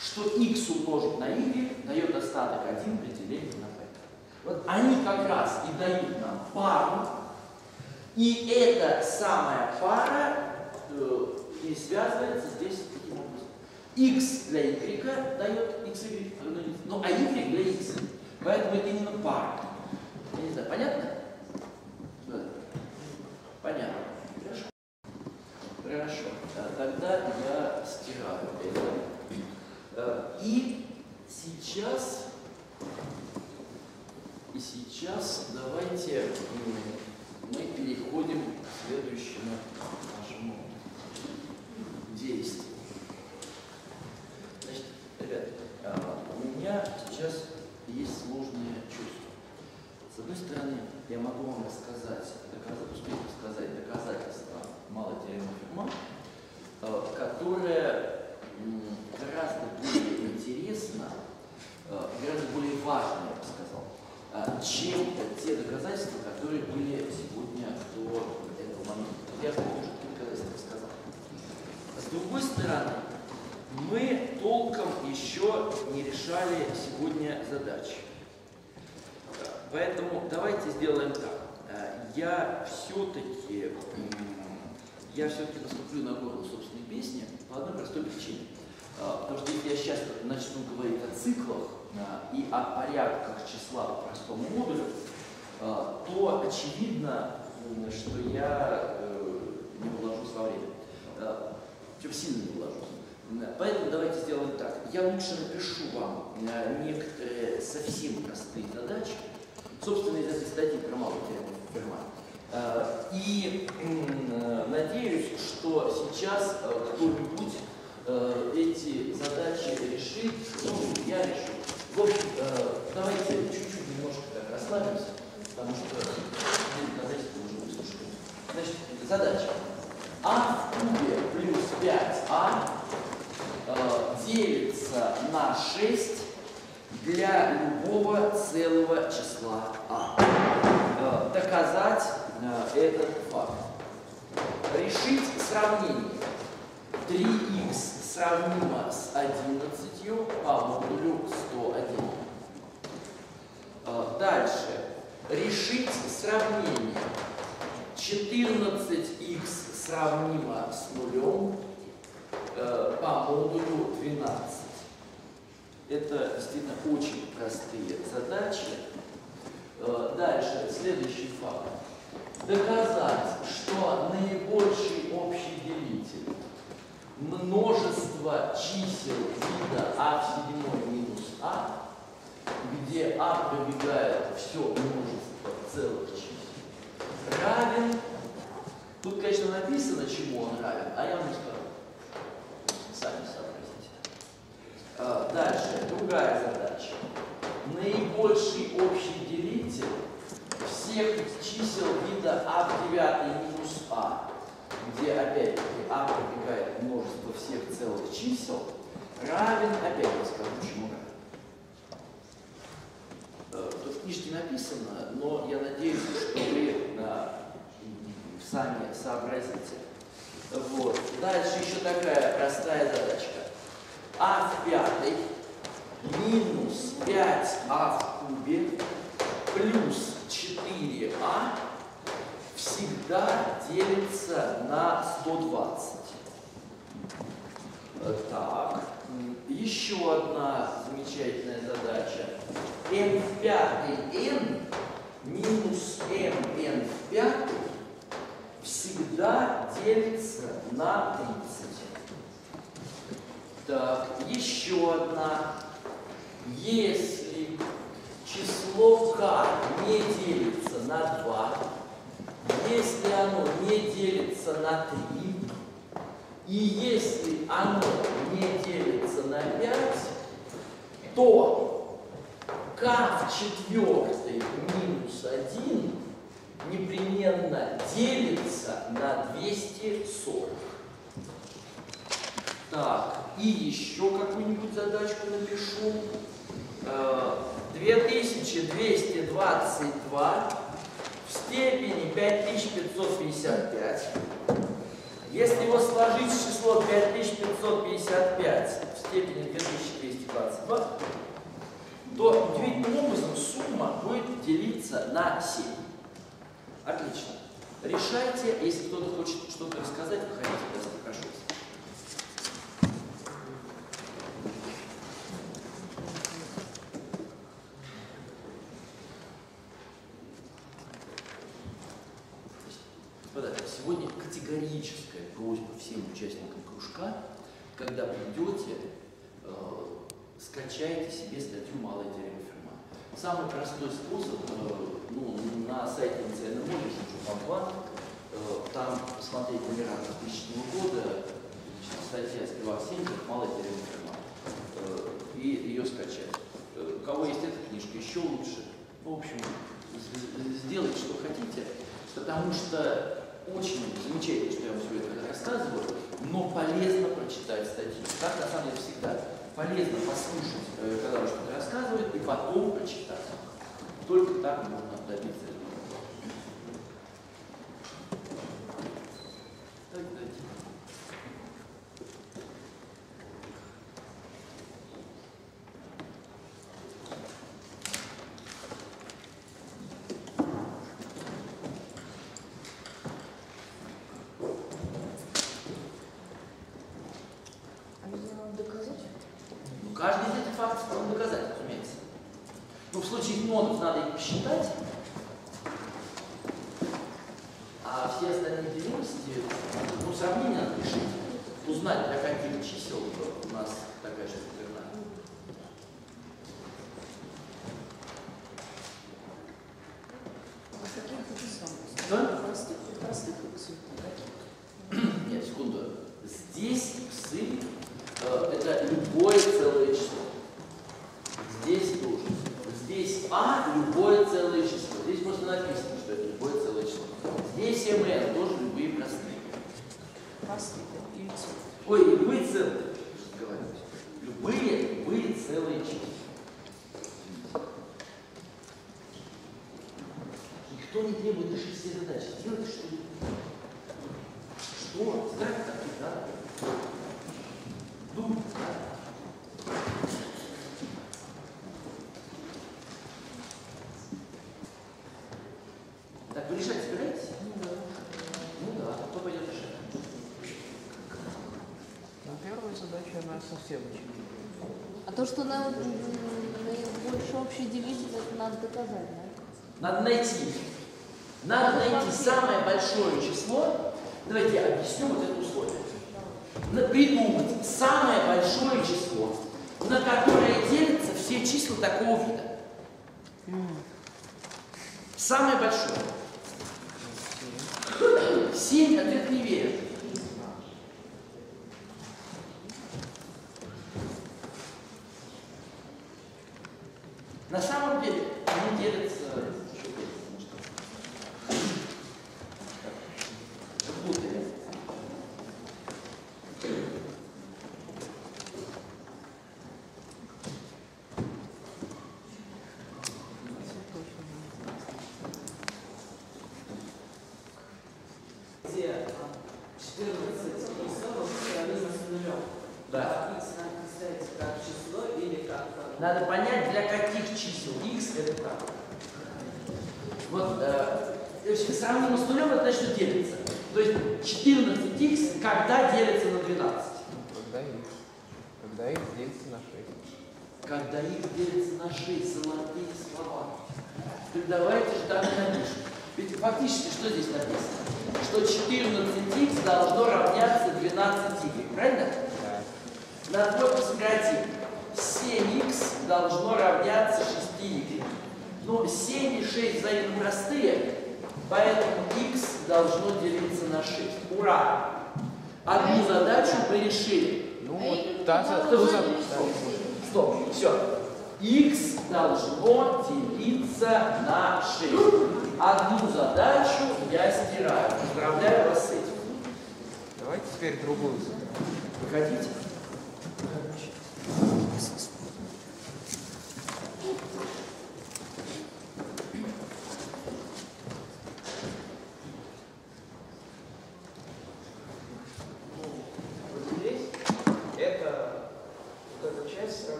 что x умножить на y дает остаток 1 при делении на p. Вот они как раз и дают нам пару, и эта самая пара э, и связывается здесь таким образом. x для y дает x, y, ну а y для x. Поэтому это именно пара. Я не знаю, понятно? Понятно. Хорошо. Хорошо. Тогда я стираю это. И сейчас, и сейчас давайте n в пятой n минус mn в пятой всегда делится на 30. Так, еще одна. Если число k не делится на 2, если оно не делится на 3, и если оно не делится на 5, то k в четвертой минус 1 непременно делится на 240. Так, и еще какую-нибудь задачку напишу. Э, 2222 в степени 5555. Если его сложить в число 5555 в степени 2222, то удивительным образом сумма будет делиться на 7. Отлично. Решайте, если кто-то хочет что-то рассказать, выходите, просто прошу. вас. Господа, сегодня категорическая просьба всем участникам кружка, когда придете, э, скачайте себе статью «Малая теорема Ферма». Самый простой способ, э, ну, на сайте инициального модуля, Жупан э, там посмотреть номера 2000 года, значит, статья Спивак 7, «Малая теорема Ферма», э, и ее скачать. Э, У кого есть эта книжка, еще лучше. В общем, сделайте, что хотите, потому что очень замечательно, что я вам все это рассказываю, но полезно прочитать статью. Так, на самом деле, всегда полезно послушать, э, когда вам что-то рассказывают, и потом прочитать. Только так можно добиться результата. Так, дайте. А мне надо доказать? Ну, каждый из этих фактов можно доказать, разумеется. Ну, в случае модов надо их посчитать, а все остальные делимости, ну, сравнение надо решить, узнать, для каких чисел у нас такая же верна. А каких числах? Да? Простых, простых иксов. Каких? Нет, секунду. Здесь иксы э, это любое целое число. Здесь тоже. Здесь а любое целое Ой, любые целые. что говорить. Любые, любые целые числа. Никто не требует решить все задачи. Сделайте что-нибудь. Что? Знать так не надо. Думать надо. Так, вы решать собираетесь? Ну да, кто пойдет решать? Ну, первая задача, она совсем очевидна. А то, что нам наибольший общий делитель, это надо доказать, да? Надо найти. Надо найти самое большое число. Давайте я объясню вот это условие. Придумать самое большое число, на которое делятся все числа такого вида. Самое большое.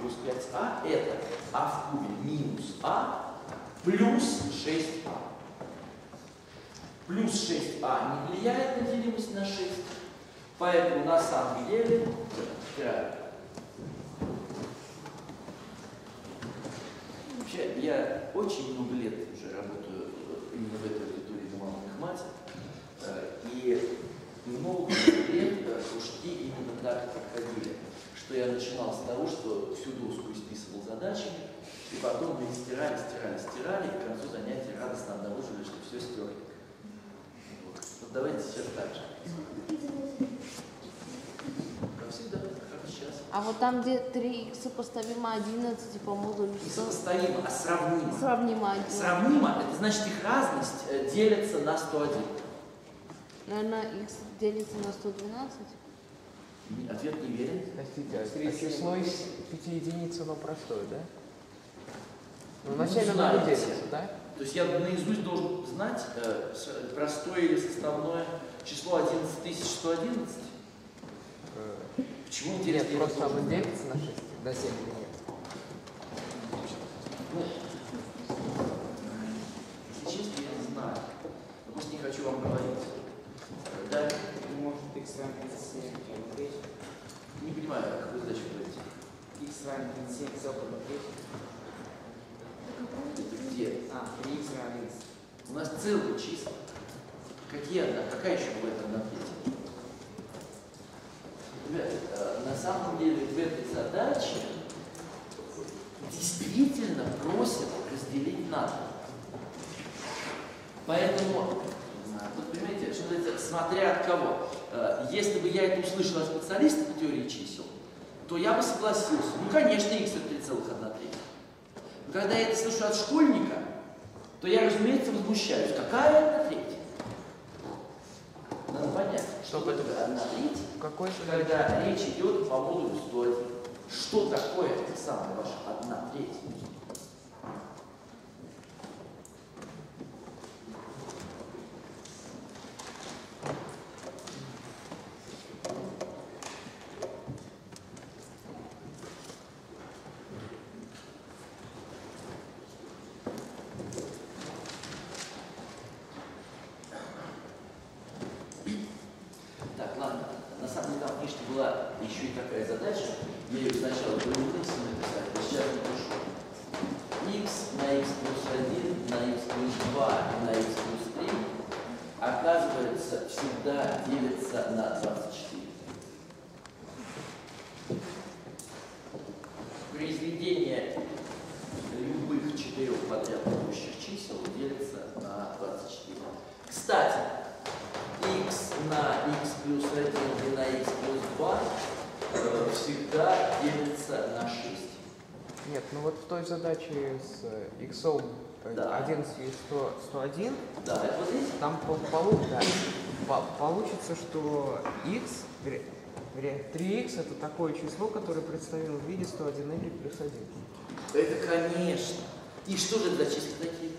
Плюс 5а это а в кубе минус а плюс 6а. Плюс 6а не влияет на делимость на 6, поэтому на самом деле. Вообще, я очень много лет уже работаю э, именно в этой аудитории думал мать. Э, И много лет э, кружки именно так проходили, что я начинал с того, что всю доску исписывал задачами, и потом мы их стирали, стирали, стирали, и к концу занятия радостно обнаружили, что все стерли. Вот. Вот давайте сейчас так же. Как всегда, как сейчас. А вот там, где 3х сопоставимо 11 по модулю Не 100, сопоставимо, а сравнимо. сравнимо 1. Сравнимо, это значит их разность э, делится на 101. Наверное, х делится на 112. Ответ не верен. Простите, а число из пяти единиц, оно простое, да? Ну, на 7 оно не знаете. делится, да? То есть я наизусть должен знать э, с- простое или составное число 11111? Э, Почему интересно? Нет, просто оно делится на 6, до 7 или нет? Ну, Не понимаю, а как вы задачу говорите. x равен 7 целых 3. Это где? А, 3 x равен 11. У нас целые числа. Какие одна? Какая еще будет одна третья? Ребята, э, на самом деле в этой задаче действительно просят разделить на два. Поэтому, вот понимаете, что это смотря от кого. Э, Если бы я это услышал от специалиста по теории чисел, то я бы согласился. Ну, конечно, x это 3,1 треть. Но когда я это слышу от школьника, то я, разумеется, возмущаюсь. Какая одна треть? Надо понять, что Стоп, это- одна треть, Какой когда речь идет по модулю 101. Что такое это самое ваша одна треть? Так, ладно. На самом деле там в книжке была еще и такая задача. Я ее сначала примитивно написать, а сейчас напишу. x на x плюс 1, на x плюс 2 и на x плюс 3 оказывается всегда делится на 24. Произведение любых четырех подряд идущих чисел делится на 24. Кстати, x на x плюс 1 и на x плюс 2 э, всегда делится на 6. Нет, задаче с э, иксом э, Да. 11 и 100, 101, Да, это вот эти? там по- полу- да, по- получится, что x, вернее, вернее, 3x это такое число, которое представлено в виде 101 y плюс 1. Это конечно. И что же это за числа такие?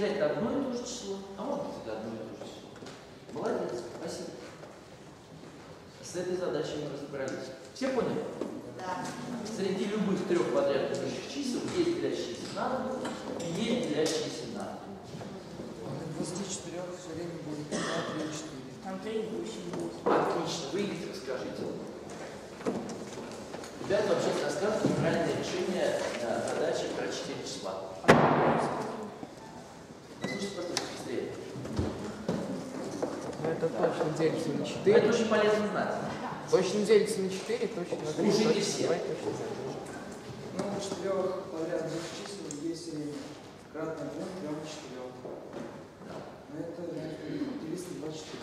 Обязательно одно и то же число, а может быть это одно и то же число. Молодец, спасибо. С этой задачей мы разобрались. Все поняли? Да. Среди любых трех подряд идущих чисел есть делящиеся на два и есть делящиеся на два. 24 все время будет 2, 3, 4. Там три больше будет. Отлично, вы их расскажите. Ребята вообще рассказывают правильное решение э, задачи про 4 числа. Слушайте, послушайте, быстрее. Ну, это точно делится на Но 4. это очень полезно знать. Точно делится на 4, точно на 3, Слушайте точно все. на 2 и точно на 1. Ну, у четырех подрядных чисел есть средний. Кратное 2, 3, 4. Да. Это 324.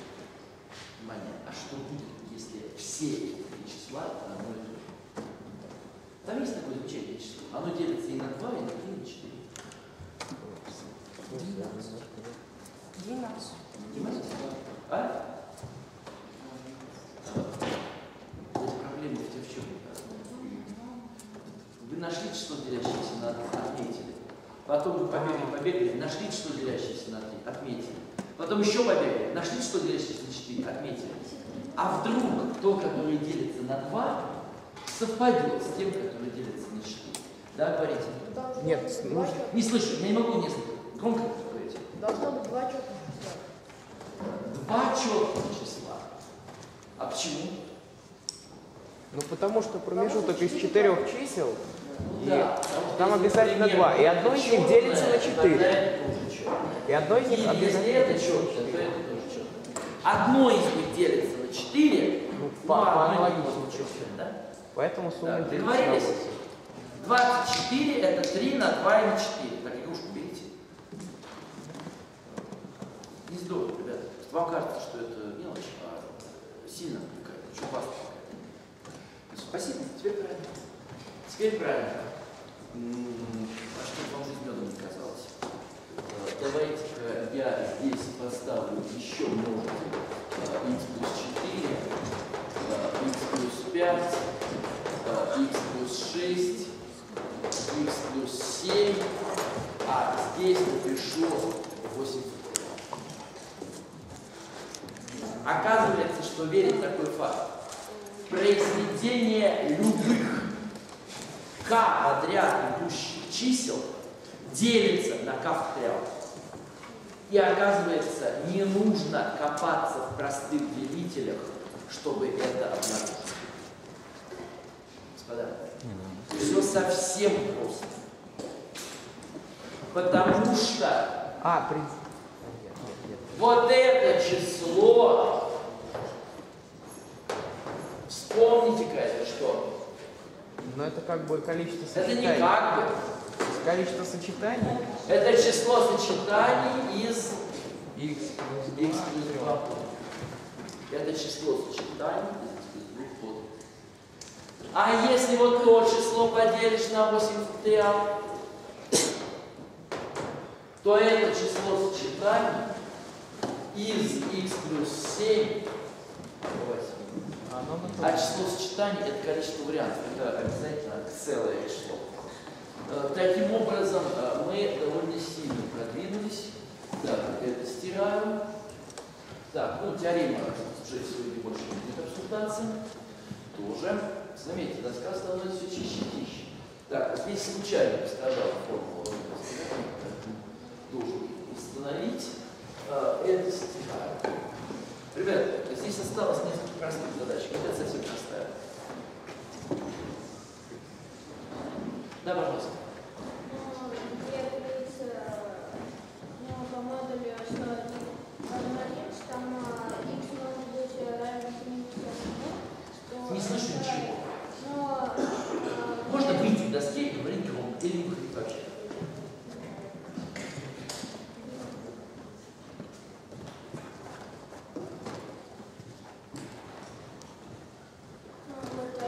Внимание, а что будет, если все эти три числа одно и то же? Там есть такое замечательное число. Оно делится и на 2, и на 3, и на 4. Ну, да, немножко, да. 12. Понимаете? А? Эта проблема в в чем? Вы нашли число, делящееся на 2, отметили. Потом побегали, побегали, нашли число делящееся на 3, отметили. Потом еще побегали, нашли число делящееся на 4, отметили. А вдруг то, которое делится на 2, совпадет с тем, которое делится на 4. Да, говорите? Должно Нет, четных- Не слышу, я не могу несколько. Громко говорите. Должно быть два четных числа. Два четных числа. А почему? Ну потому что промежуток из четырех чисел, да, там обязательно два, и одно из них делится на четыре. и одно из них обязательно это то четыре. тоже четное. Одно из них делится на 4, Ну, ну, по, по не аналогичному да? Поэтому сумма Так, делится на договорились? 8. 24 это 3 на 2 и на 4. Так, игрушку берите. Не здорово, ребята. Вам кажется, что это мелочь, а сильно отвлекает. Очень какая-то. Спасибо, теперь правильно. Теперь правильно. А чтобы вам жизнь медом не казалось. Э, Давайте-ка я здесь поставлю еще множитель э, x плюс 4, э, x плюс 5, э, x плюс 6, x плюс 7, а здесь напишу 8 Оказывается, что верить в такой факт. Произведение любых k подряд идущих чисел делится на k в трёх. И оказывается, не нужно копаться в простых делителях, чтобы это обнаружить. Господа, все совсем просто. Потому что А, при... Вот это число, вспомните-ка это что? Но это как бы количество Это сочетаний. не как бы. Количество сочетаний Это число сочетаний из x плюс x 2 плюс 2 Это число сочетаний из 2 подов. А если вот то число поделишь на 8 факториал, то это число сочетаний из x плюс 7 давайте, А число сочетаний это количество вариантов, это обязательно целое число. Э, Таким образом, э, мы довольно сильно продвинулись. Так, это стираем. Так, ну теорема уже сегодня больше не будет обсуждаться. Тоже. Заметьте, доска становится все чище и чище. Так, здесь случайно пострадала формула должен установить. Э, Это стираем. Ребята, здесь осталось несколько простых задач. Вот это совсем простая. Да, пожалуйста. Где говорится, по модулю 101, там x может быть равен минус 1, что... Не слышу ничего. Можно выйти к доске и говорить громко, или не выходить вообще. Ну, вот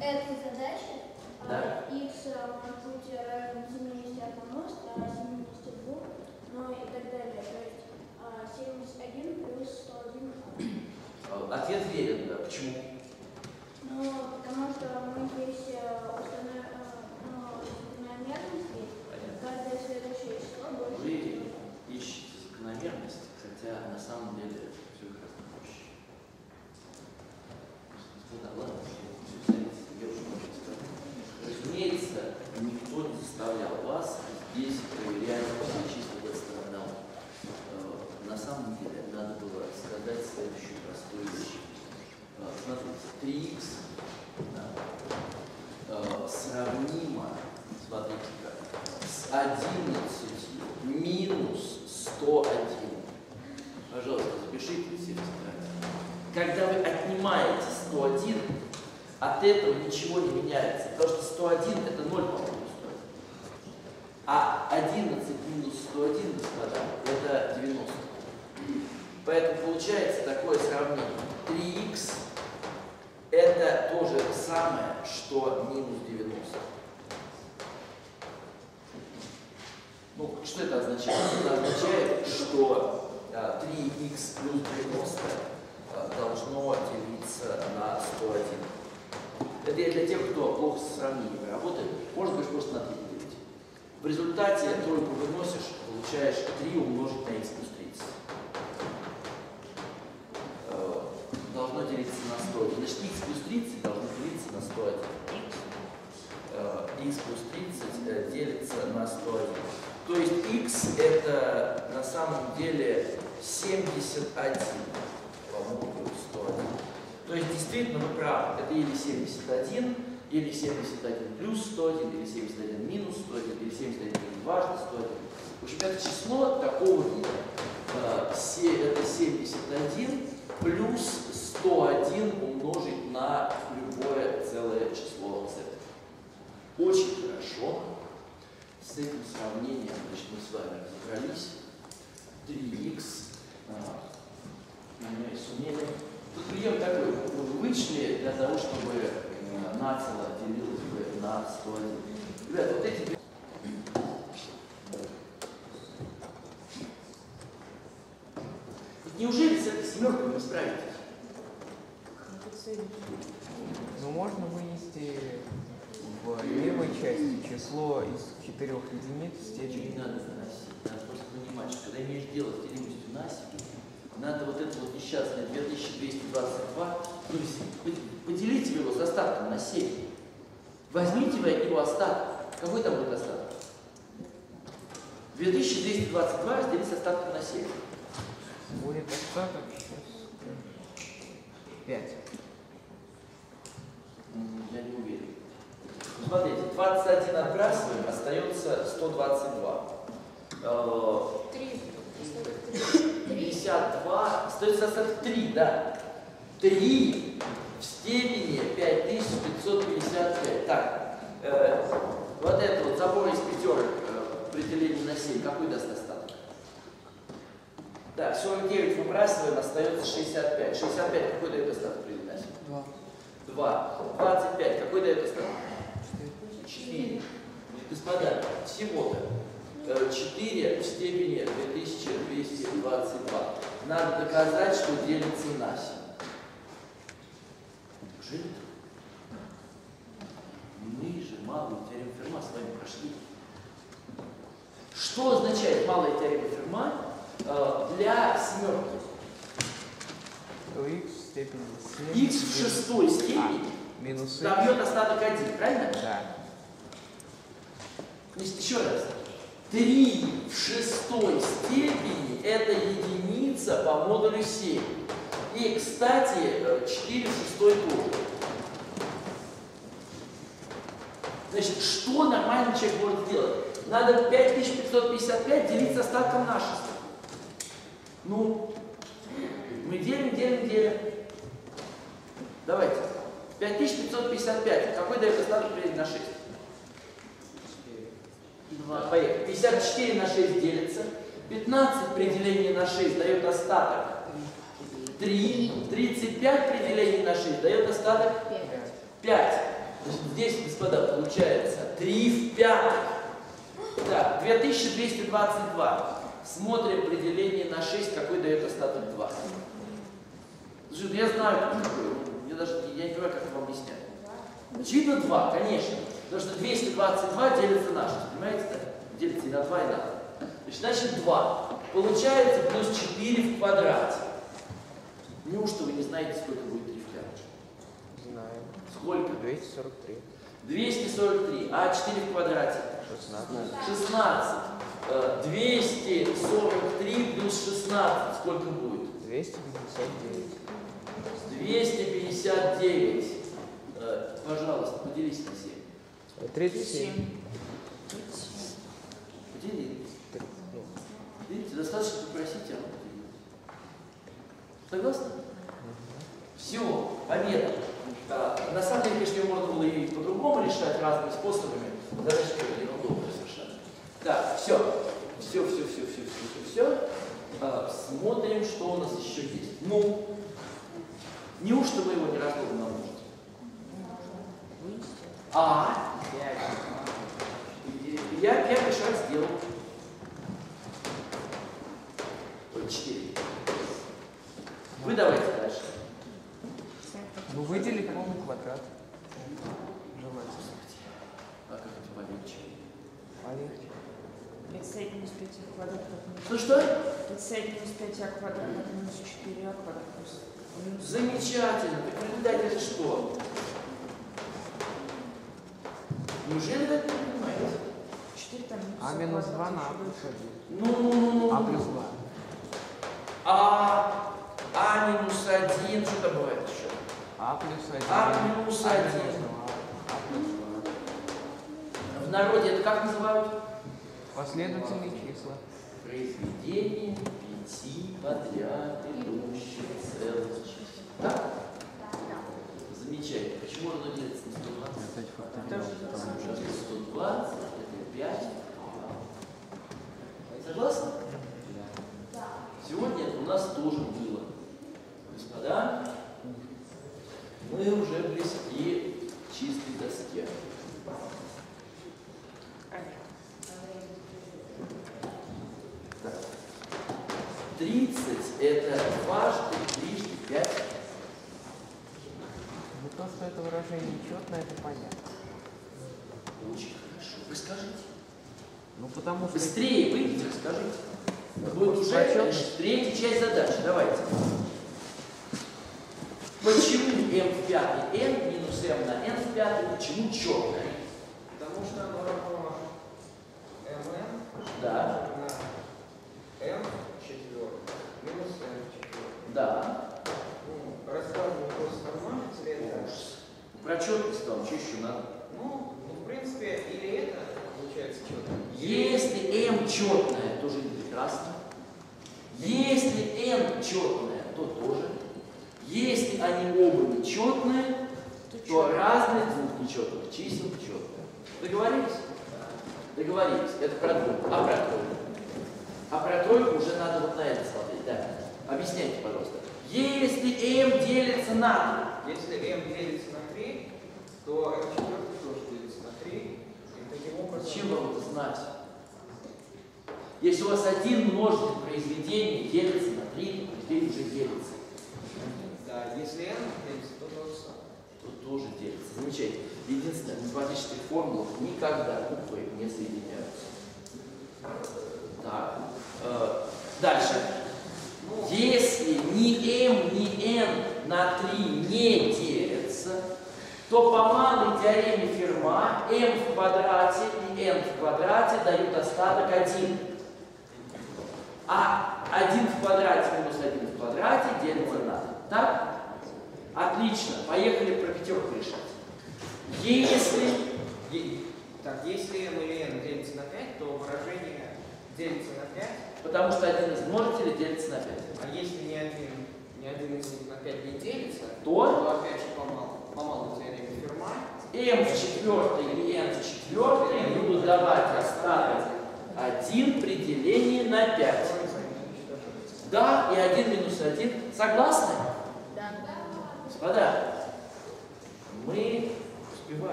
э, этой задаче Да. а, x а, может быть равен 71 102, ну и так далее. То есть а, 71 плюс 101. Э, Ответ верен, да. Почему? Ну, потому что мы здесь э, установ- э, ну, закономерности, Понятно. каждое следующее число больше. Вы числа. ищете закономерность, хотя на самом деле все гораздо проще. Господа, ладно, все знаете, я уже много сказал. Разумеется, никто не заставлял вас здесь проверять все числа до стороны. На самом деле надо было сказать следующую простую вещь. Э, Смотрите, 3х да, э, сравнимо, смотрите-ка, с 11 минус 101. Пожалуйста, запишите все фотографии. Когда вы отнимаете 101, от этого ничего не меняется, потому что 101 это 0, по-моему, 101. А 11 минус 101, господа, это 90. Поэтому получается такое сравнение. 3х это то же самое, что минус 90. Ну, что это означает? Это означает, что а, 3х плюс 90 а, должно делиться на 101. Это я для тех, кто плохо сравнениями работает. Может быть, просто на 3 делить. В результате тройку выносишь, получаешь 3 умножить на x плюс 30. Э, Должно делиться на 100. Значит, x плюс 30 должно делиться на 101. Э, x плюс 30 э, делится на 101. То есть x это на самом деле 71 по модулю 101. То есть действительно вы правы, это или 71, или 71 плюс 101, или 71 минус 101, или 71 дважды 101. В общем, это число такого вида. Э, Это 71 плюс 101 умножить на любое целое число z. Очень хорошо. С этим сравнением значит, мы с вами разобрались. 3х. а, сумели. Тут прием такой. Вы вычли для того, чтобы нацело делилось бы на 101. Ребята, вот эти Неужели с этой семеркой вы справитесь? Ну, можно вынести в левой части число из четырех единиц в Не степени. надо выносить. Надо просто понимать, что когда имеешь дело с делимостью на себе, надо вот это вот несчастное 2222, то есть по- поделите его с остатком на 7. Возьмите вы его остаток. Какой там будет остаток? 2222 разделить с остатком на 7. Будет остаток сейчас. Пять. М, Я не уверен. Ну, Смотрите, 21 отбрасываем, остается 122. Э, 52, остается остаток 3, да. 3 в степени 5555. Так, э, вот это вот забор из пятерок э, при делении на 7, какой даст остаток? Так, 49 выбрасываем, остается 65. 65 какой дает остаток при делении на 7? Два. 2. 25. Какой дает остаток? 4. Господа, всего-то э, 4 в степени 2222. Надо доказать, что делится на 7. Неужели? Мы же малую теорему Ферма с вами прошли. Означает малая теорема Ферма э, для семерки? То x в степени 7. x в шестой степени Минус x. добьет остаток 1, правильно? Да. Значит, еще раз. 3 в шестой степени – это единица по модулю 7. И, кстати, э, 4 в шестой тоже. Значит, что нормальный человек может сделать? Надо 5555 делить с остатком на 6. Ну, мы делим, делим, делим. Давайте. 5555. Какой дает остаток при на 6? Два. Поехали. 54 на 6 делится. 15 при делении на 6 дает остаток 3. 35 при делении на 6 дает остаток 5. Значит, здесь, господа, получается 3 в пятых. Так, 2222. Смотрим при делении на 6, какой дает остаток 2. Слушай, ну я знаю, кто такой. Я даже я не понимаю, как это вам объяснять. Очевидно 2, конечно. Потому что 222 делится на 6, понимаете? так? Делится и на 2, и на 2. Значит, значит 2. Получается плюс 4 в квадрате. Неужто вы не знаете, сколько будет 3 в пятом? Знаем. Сколько? 243. 243. А 4 в квадрате? 16. 16. Э, 243 плюс 16. Сколько будет? 259. 259. Э, Пожалуйста, поделись на 7. 37. Подели. Три- ну, Видите, достаточно попросить, а поделит. Согласны? Все, победа. А, на самом деле, конечно, ее можно было и по-другому решать разными способами. Совершенно. Так, все. Все, все, все, все, все, все, все. смотрим, что у нас еще есть. Ну, неужто вы его не разлогом намножите? А, я первый шаг сделал. Четыре. Вы давайте дальше. Ну, выдели полный квадрат. Желательно. А как это полегче? Полегче. 5 минус 5 а квадрат как минус... Ну что? 5 минус 5 квадрат как минус 4 квадрат плюс... Замечательно. Так в результате же что? Неужели вы это не понимаете? 4 там минус А минус 2 на А плюс 1. Ну, ну, ну, ну. А плюс 2. А, а минус 1, что там бывает еще? А плюс 1. А минус а 1. А плюс 2. В народе это как называют? Последовательные числа. Произведение пяти подряд.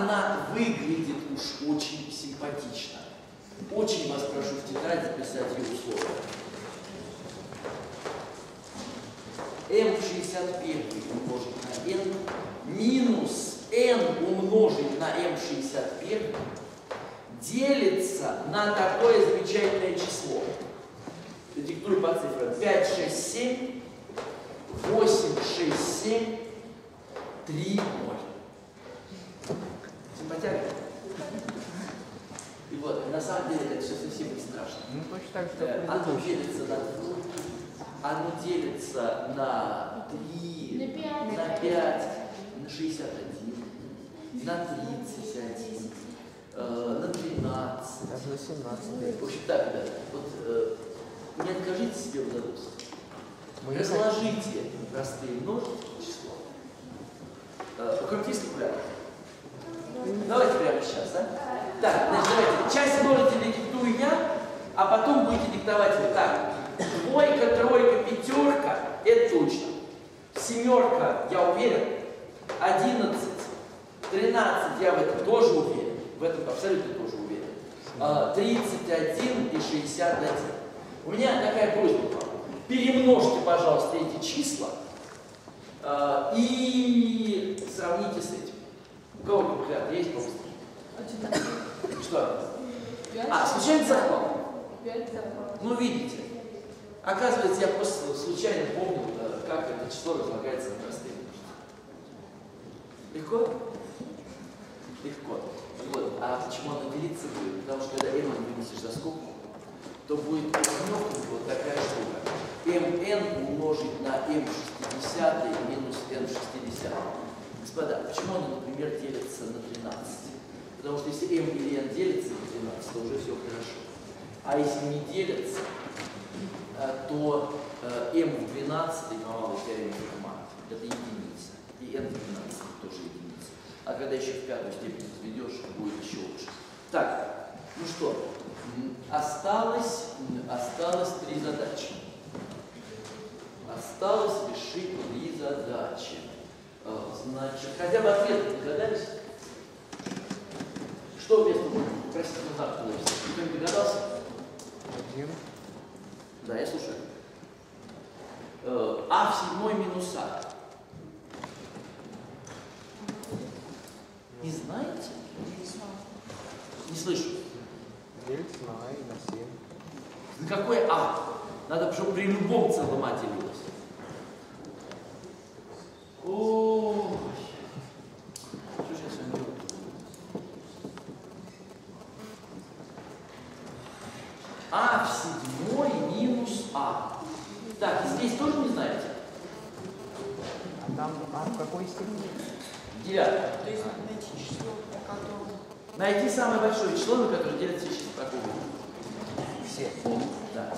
она выглядит уж очень симпатично. Очень вас прошу в тетрадь записать ее условия. М61 умножить на n минус n умножить на m61 делится на такое замечательное число. Диктуй по цифрам. 5, 6, 7, 8, 6, 7, 3, 0 потянет. И вот, на самом деле это все совсем не страшно. Ну, точно так же. Э, оно делится на оно делится на 3, на 5, на, 5, на 61, на 31, э, на 13. Даже на 17. В общем, так, да. Вот э, не откажите себе удовольствие. Мы Разложите простые множества число. Э, по калькулятору. Давайте прямо сейчас, да? Так, значит, давайте. Часть множителей диктую я, а потом будете диктовать вот так. Двойка, тройка, пятерка – это точно. Семерка, я уверен. Одиннадцать, тринадцать, я в этом тоже уверен. В этом абсолютно тоже уверен. А, тридцать один и шестьдесят один. У меня такая просьба вам. Перемножьте, пожалуйста, эти числа а, и сравните с этим. У кого калькулятор есть побыстрее? Что? А, случайно совпало? Ну, видите. Оказывается, я просто случайно помнил, как это число разлагается на простые. Легко? Легко. Вот. А почему оно делиться будет? Потому что когда m вынесешь за скобку, то будет умножить вот такая штука. mn умножить на m в 60 минус n в 60. Господа, почему оно, например, делится на 13? Потому что если m или n делится на 13, то уже все хорошо. А если не делятся, э, то э, m в 12 по малой теореме Ферма это единица. И n в 12 тоже единица. А когда еще в пятую степень сведешь, будет еще лучше. Так, ну что, осталось, осталось три задачи. Осталось решить три задачи. Значит, хотя бы ответ догадались? Что вместо Простите, назад положите. Кто-нибудь догадался? Один. Да, я слушаю. Э, А в седьмой минус А. Не знаете? Не слышу. Делится на А и на 7. На какой А? Надо, чтобы при любом целом А делилось. Ой. Что сейчас? А в седьмой минус А. Так, здесь тоже не знаете? А там А в какой степени? Девятое. То есть найти число, по которому Найти самое большое число, на которое делятся все числа какого? Все. Да.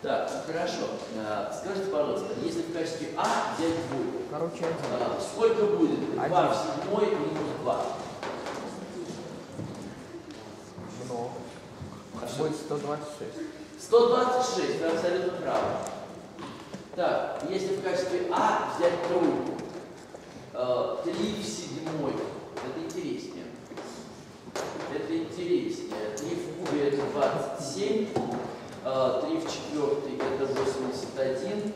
Так, хорошо. А, Скажите, пожалуйста, если в качестве А взять двойку, Короче, а, сколько будет? 2 в седьмой минус 2. Много. А. Будет 126. 126, вы абсолютно правы. Так, если в качестве А взять тройку, э, 3 в седьмой, это интереснее. Это интереснее. 3 в кубе это 27, э, 3 в четвертой это 81.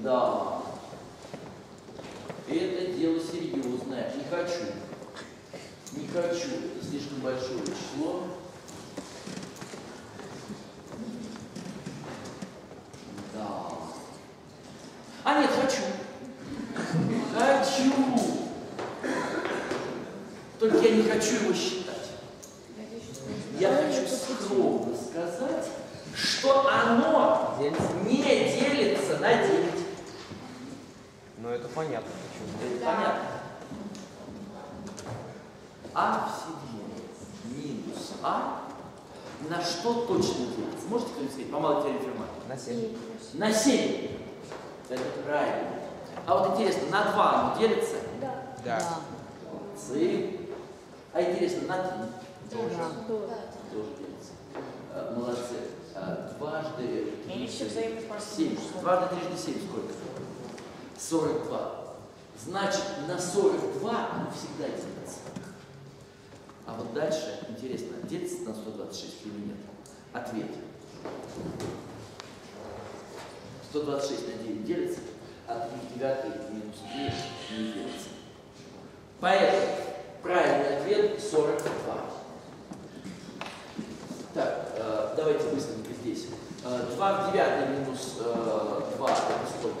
Да. Это дело серьезное. Не хочу. Не хочу. Это слишком большое число. Да. А нет, хочу. Хочу. Только я не хочу его считать. Я хочу скромно сказать, что оно Делится. не делится на 9. Ну это понятно почему. Это понятно. А в седьмой минус А на что точно делится? Можете кто-нибудь сказать? По малой теореме Ферма. На 7. На 7. Это правильно. А вот интересно, на 2 оно делится? Да. Молодцы. А интересно, на 3 Тоже. тоже делится. А, Молодцы. А, Дважды. 7. Дважды трижды 7 сколько? 42. Значит, на 42 оно всегда делится. А вот дальше, интересно, делится на 126 или нет? Ответ. 126 на 9 делится, а 3 в 9 минус 3 не делится. Поэтому правильный ответ 42. Так, э, давайте быстренько здесь. Э, 2 в 9 минус э, 2 это сколько?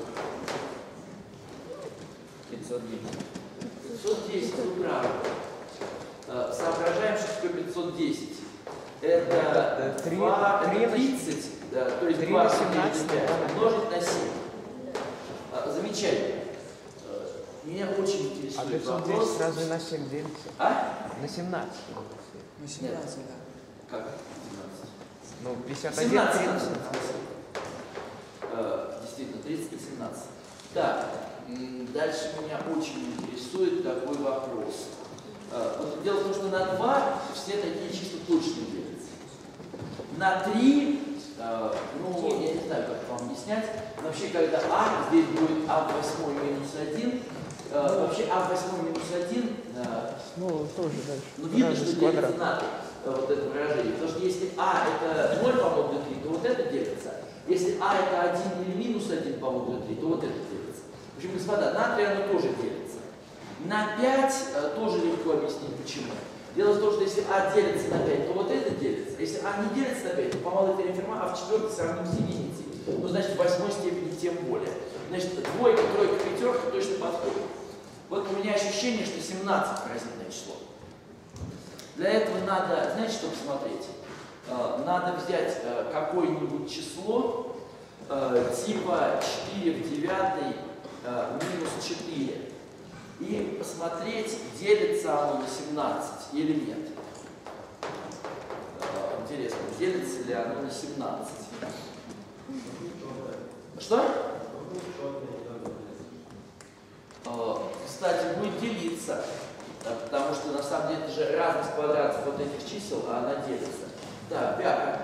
510. 510, вы правы. Э, Соображаем, что такое 510. Это Это три- 2, три это на- 30, да, то есть три 2 на в 17 5 да. умножить на 7. Э, Замечательно. Э, Меня очень А интересует 510 вопрос. сразу на 7 делится? А? На 17. Ну, 17, да. Как? Ну, 51, 17. 3 на 17. 17. Э, Действительно, 30 и 17. Так, дальше меня очень интересует такой вопрос. Э, вот дело в том, что на 2 все такие числа точно делятся. На 3, э, ну, я не знаю, как вам объяснять, но вообще, когда а, здесь будет а в 8 минус 1, э, вообще а в 8 минус 1, э, Ну, тоже дальше. ну, видно, что квадрат. делится на 3, э, вот это выражение. Потому что если а это 0 по модулю 3, то вот это делится. Если а это 1 или минус 1 по модулю 3, то вот это делится. В общем, господа, на 3 оно тоже делится. На 5 э, тоже легко объяснить почему. Дело в том, что если а делится на 5, то вот это делится. Если а не делится на 5, то по малой теореме Ферма а в четвертой сравним с единицей. Ну, значит, в восьмой степени тем более. Значит, двойка, тройка, пятерка точно подходит. Вот у меня ощущение, что 17 поразительное число. Для этого надо, знаете, что посмотреть? Э, Надо взять э, какое-нибудь число э, типа 4 в 9 э, минус 4 и посмотреть, делится оно на 17 или нет. Интересно, делится ли оно на 17? Что? Кстати, будет делиться, да, потому что на самом деле это же разность квадратов вот этих чисел, а она делится. Да, пятое.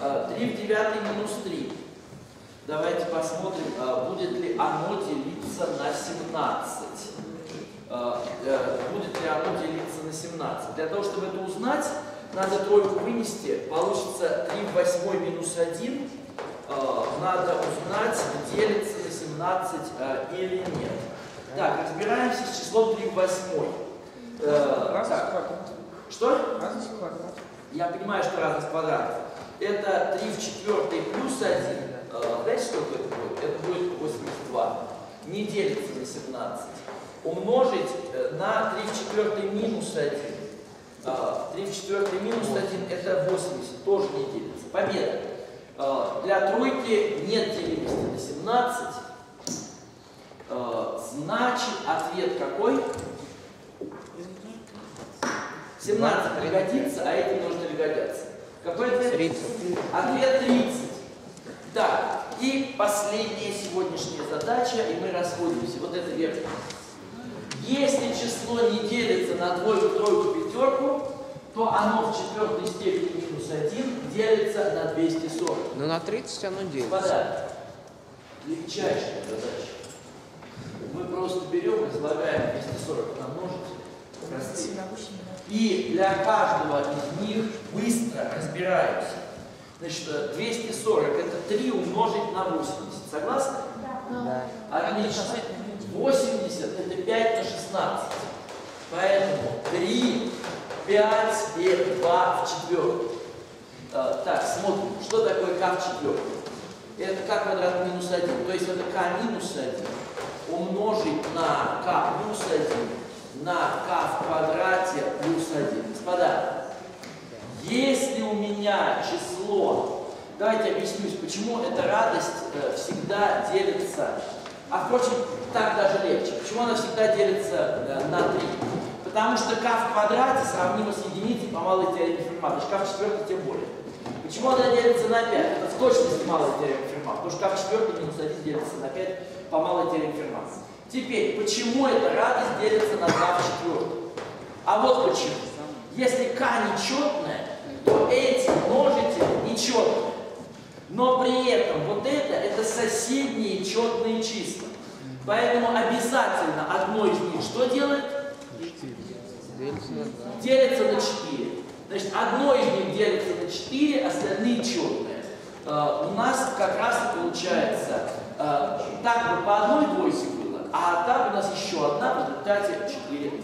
Э, 3 в 9 минус 3. Давайте посмотрим, э, будет ли оно делиться на 17. Э, э, Будет ли оно делиться на 17. Для того, чтобы это узнать, надо тройку вынести. Получится 3 в 8 минус 1. Э, Надо узнать, делится на 17 э, или нет. Так, разбираемся с числом 3 в 8. Э, Разность так, квадрат. Что? Разность квадрат. Я понимаю, что разность квадратов. Это 3 в четвертой плюс 1. Э, Знаете, сколько это будет? Это будет 82. Не делится на 17. Умножить э, на 3 в четвертой минус 1. Э, 3 в четвертой минус 1 это 80. Тоже не делится. Победа. Э, Для тройки нет делимости на 17. Э, Значит, ответ какой? 17 пригодится, а эти нужно ли годятся. Какой ответ? 30. Ответ 30. Так, и последняя сегодняшняя задача, и мы расходимся. Вот это верно. Если число не делится на двойку, тройку, пятерку, то оно в четвертой степени минус 1 делится на 240. Но на 30 оно делится. Господа, легчайшая задача. Мы просто берем, излагаем 240 на множитель, простые. И для каждого из них быстро разбираемся. Значит, э, 240 это 3 умножить на 80. Согласны? Да. Отлично. 80 это 5 на 16. Поэтому 3, 5 и 2 в четвертой. Э, Так, смотрим, что такое k в четвертой. Это k квадрат минус 1. То есть это k минус 1 умножить на k плюс 1 на k в квадрате плюс 1. Господа, если у меня число, давайте объяснюсь, почему эта радость э, всегда делится, а впрочем, так даже легче, почему она всегда делится э, на 3. Потому что k в квадрате сравнимо с единицей по малой теореме Ферма, то есть k в четвертой тем более. Почему она делится на 5? Это в точности малая теорема Ферма, потому что k в четвертой минус 1 делится на 5 по малой теореме Ферма. Теперь, почему эта радость делится на 2 в четвертой? А вот почему. Если k нечетная, то эти множители нечетные. Но при этом вот это, это соседние четные числа. Поэтому обязательно одно из них что делает? Делится на 2. Делится на 4. Значит, одно из них делится на 4, остальные четные. Э, у нас как раз получается, э, так бы по одной двойке а так у нас еще одна в результате 4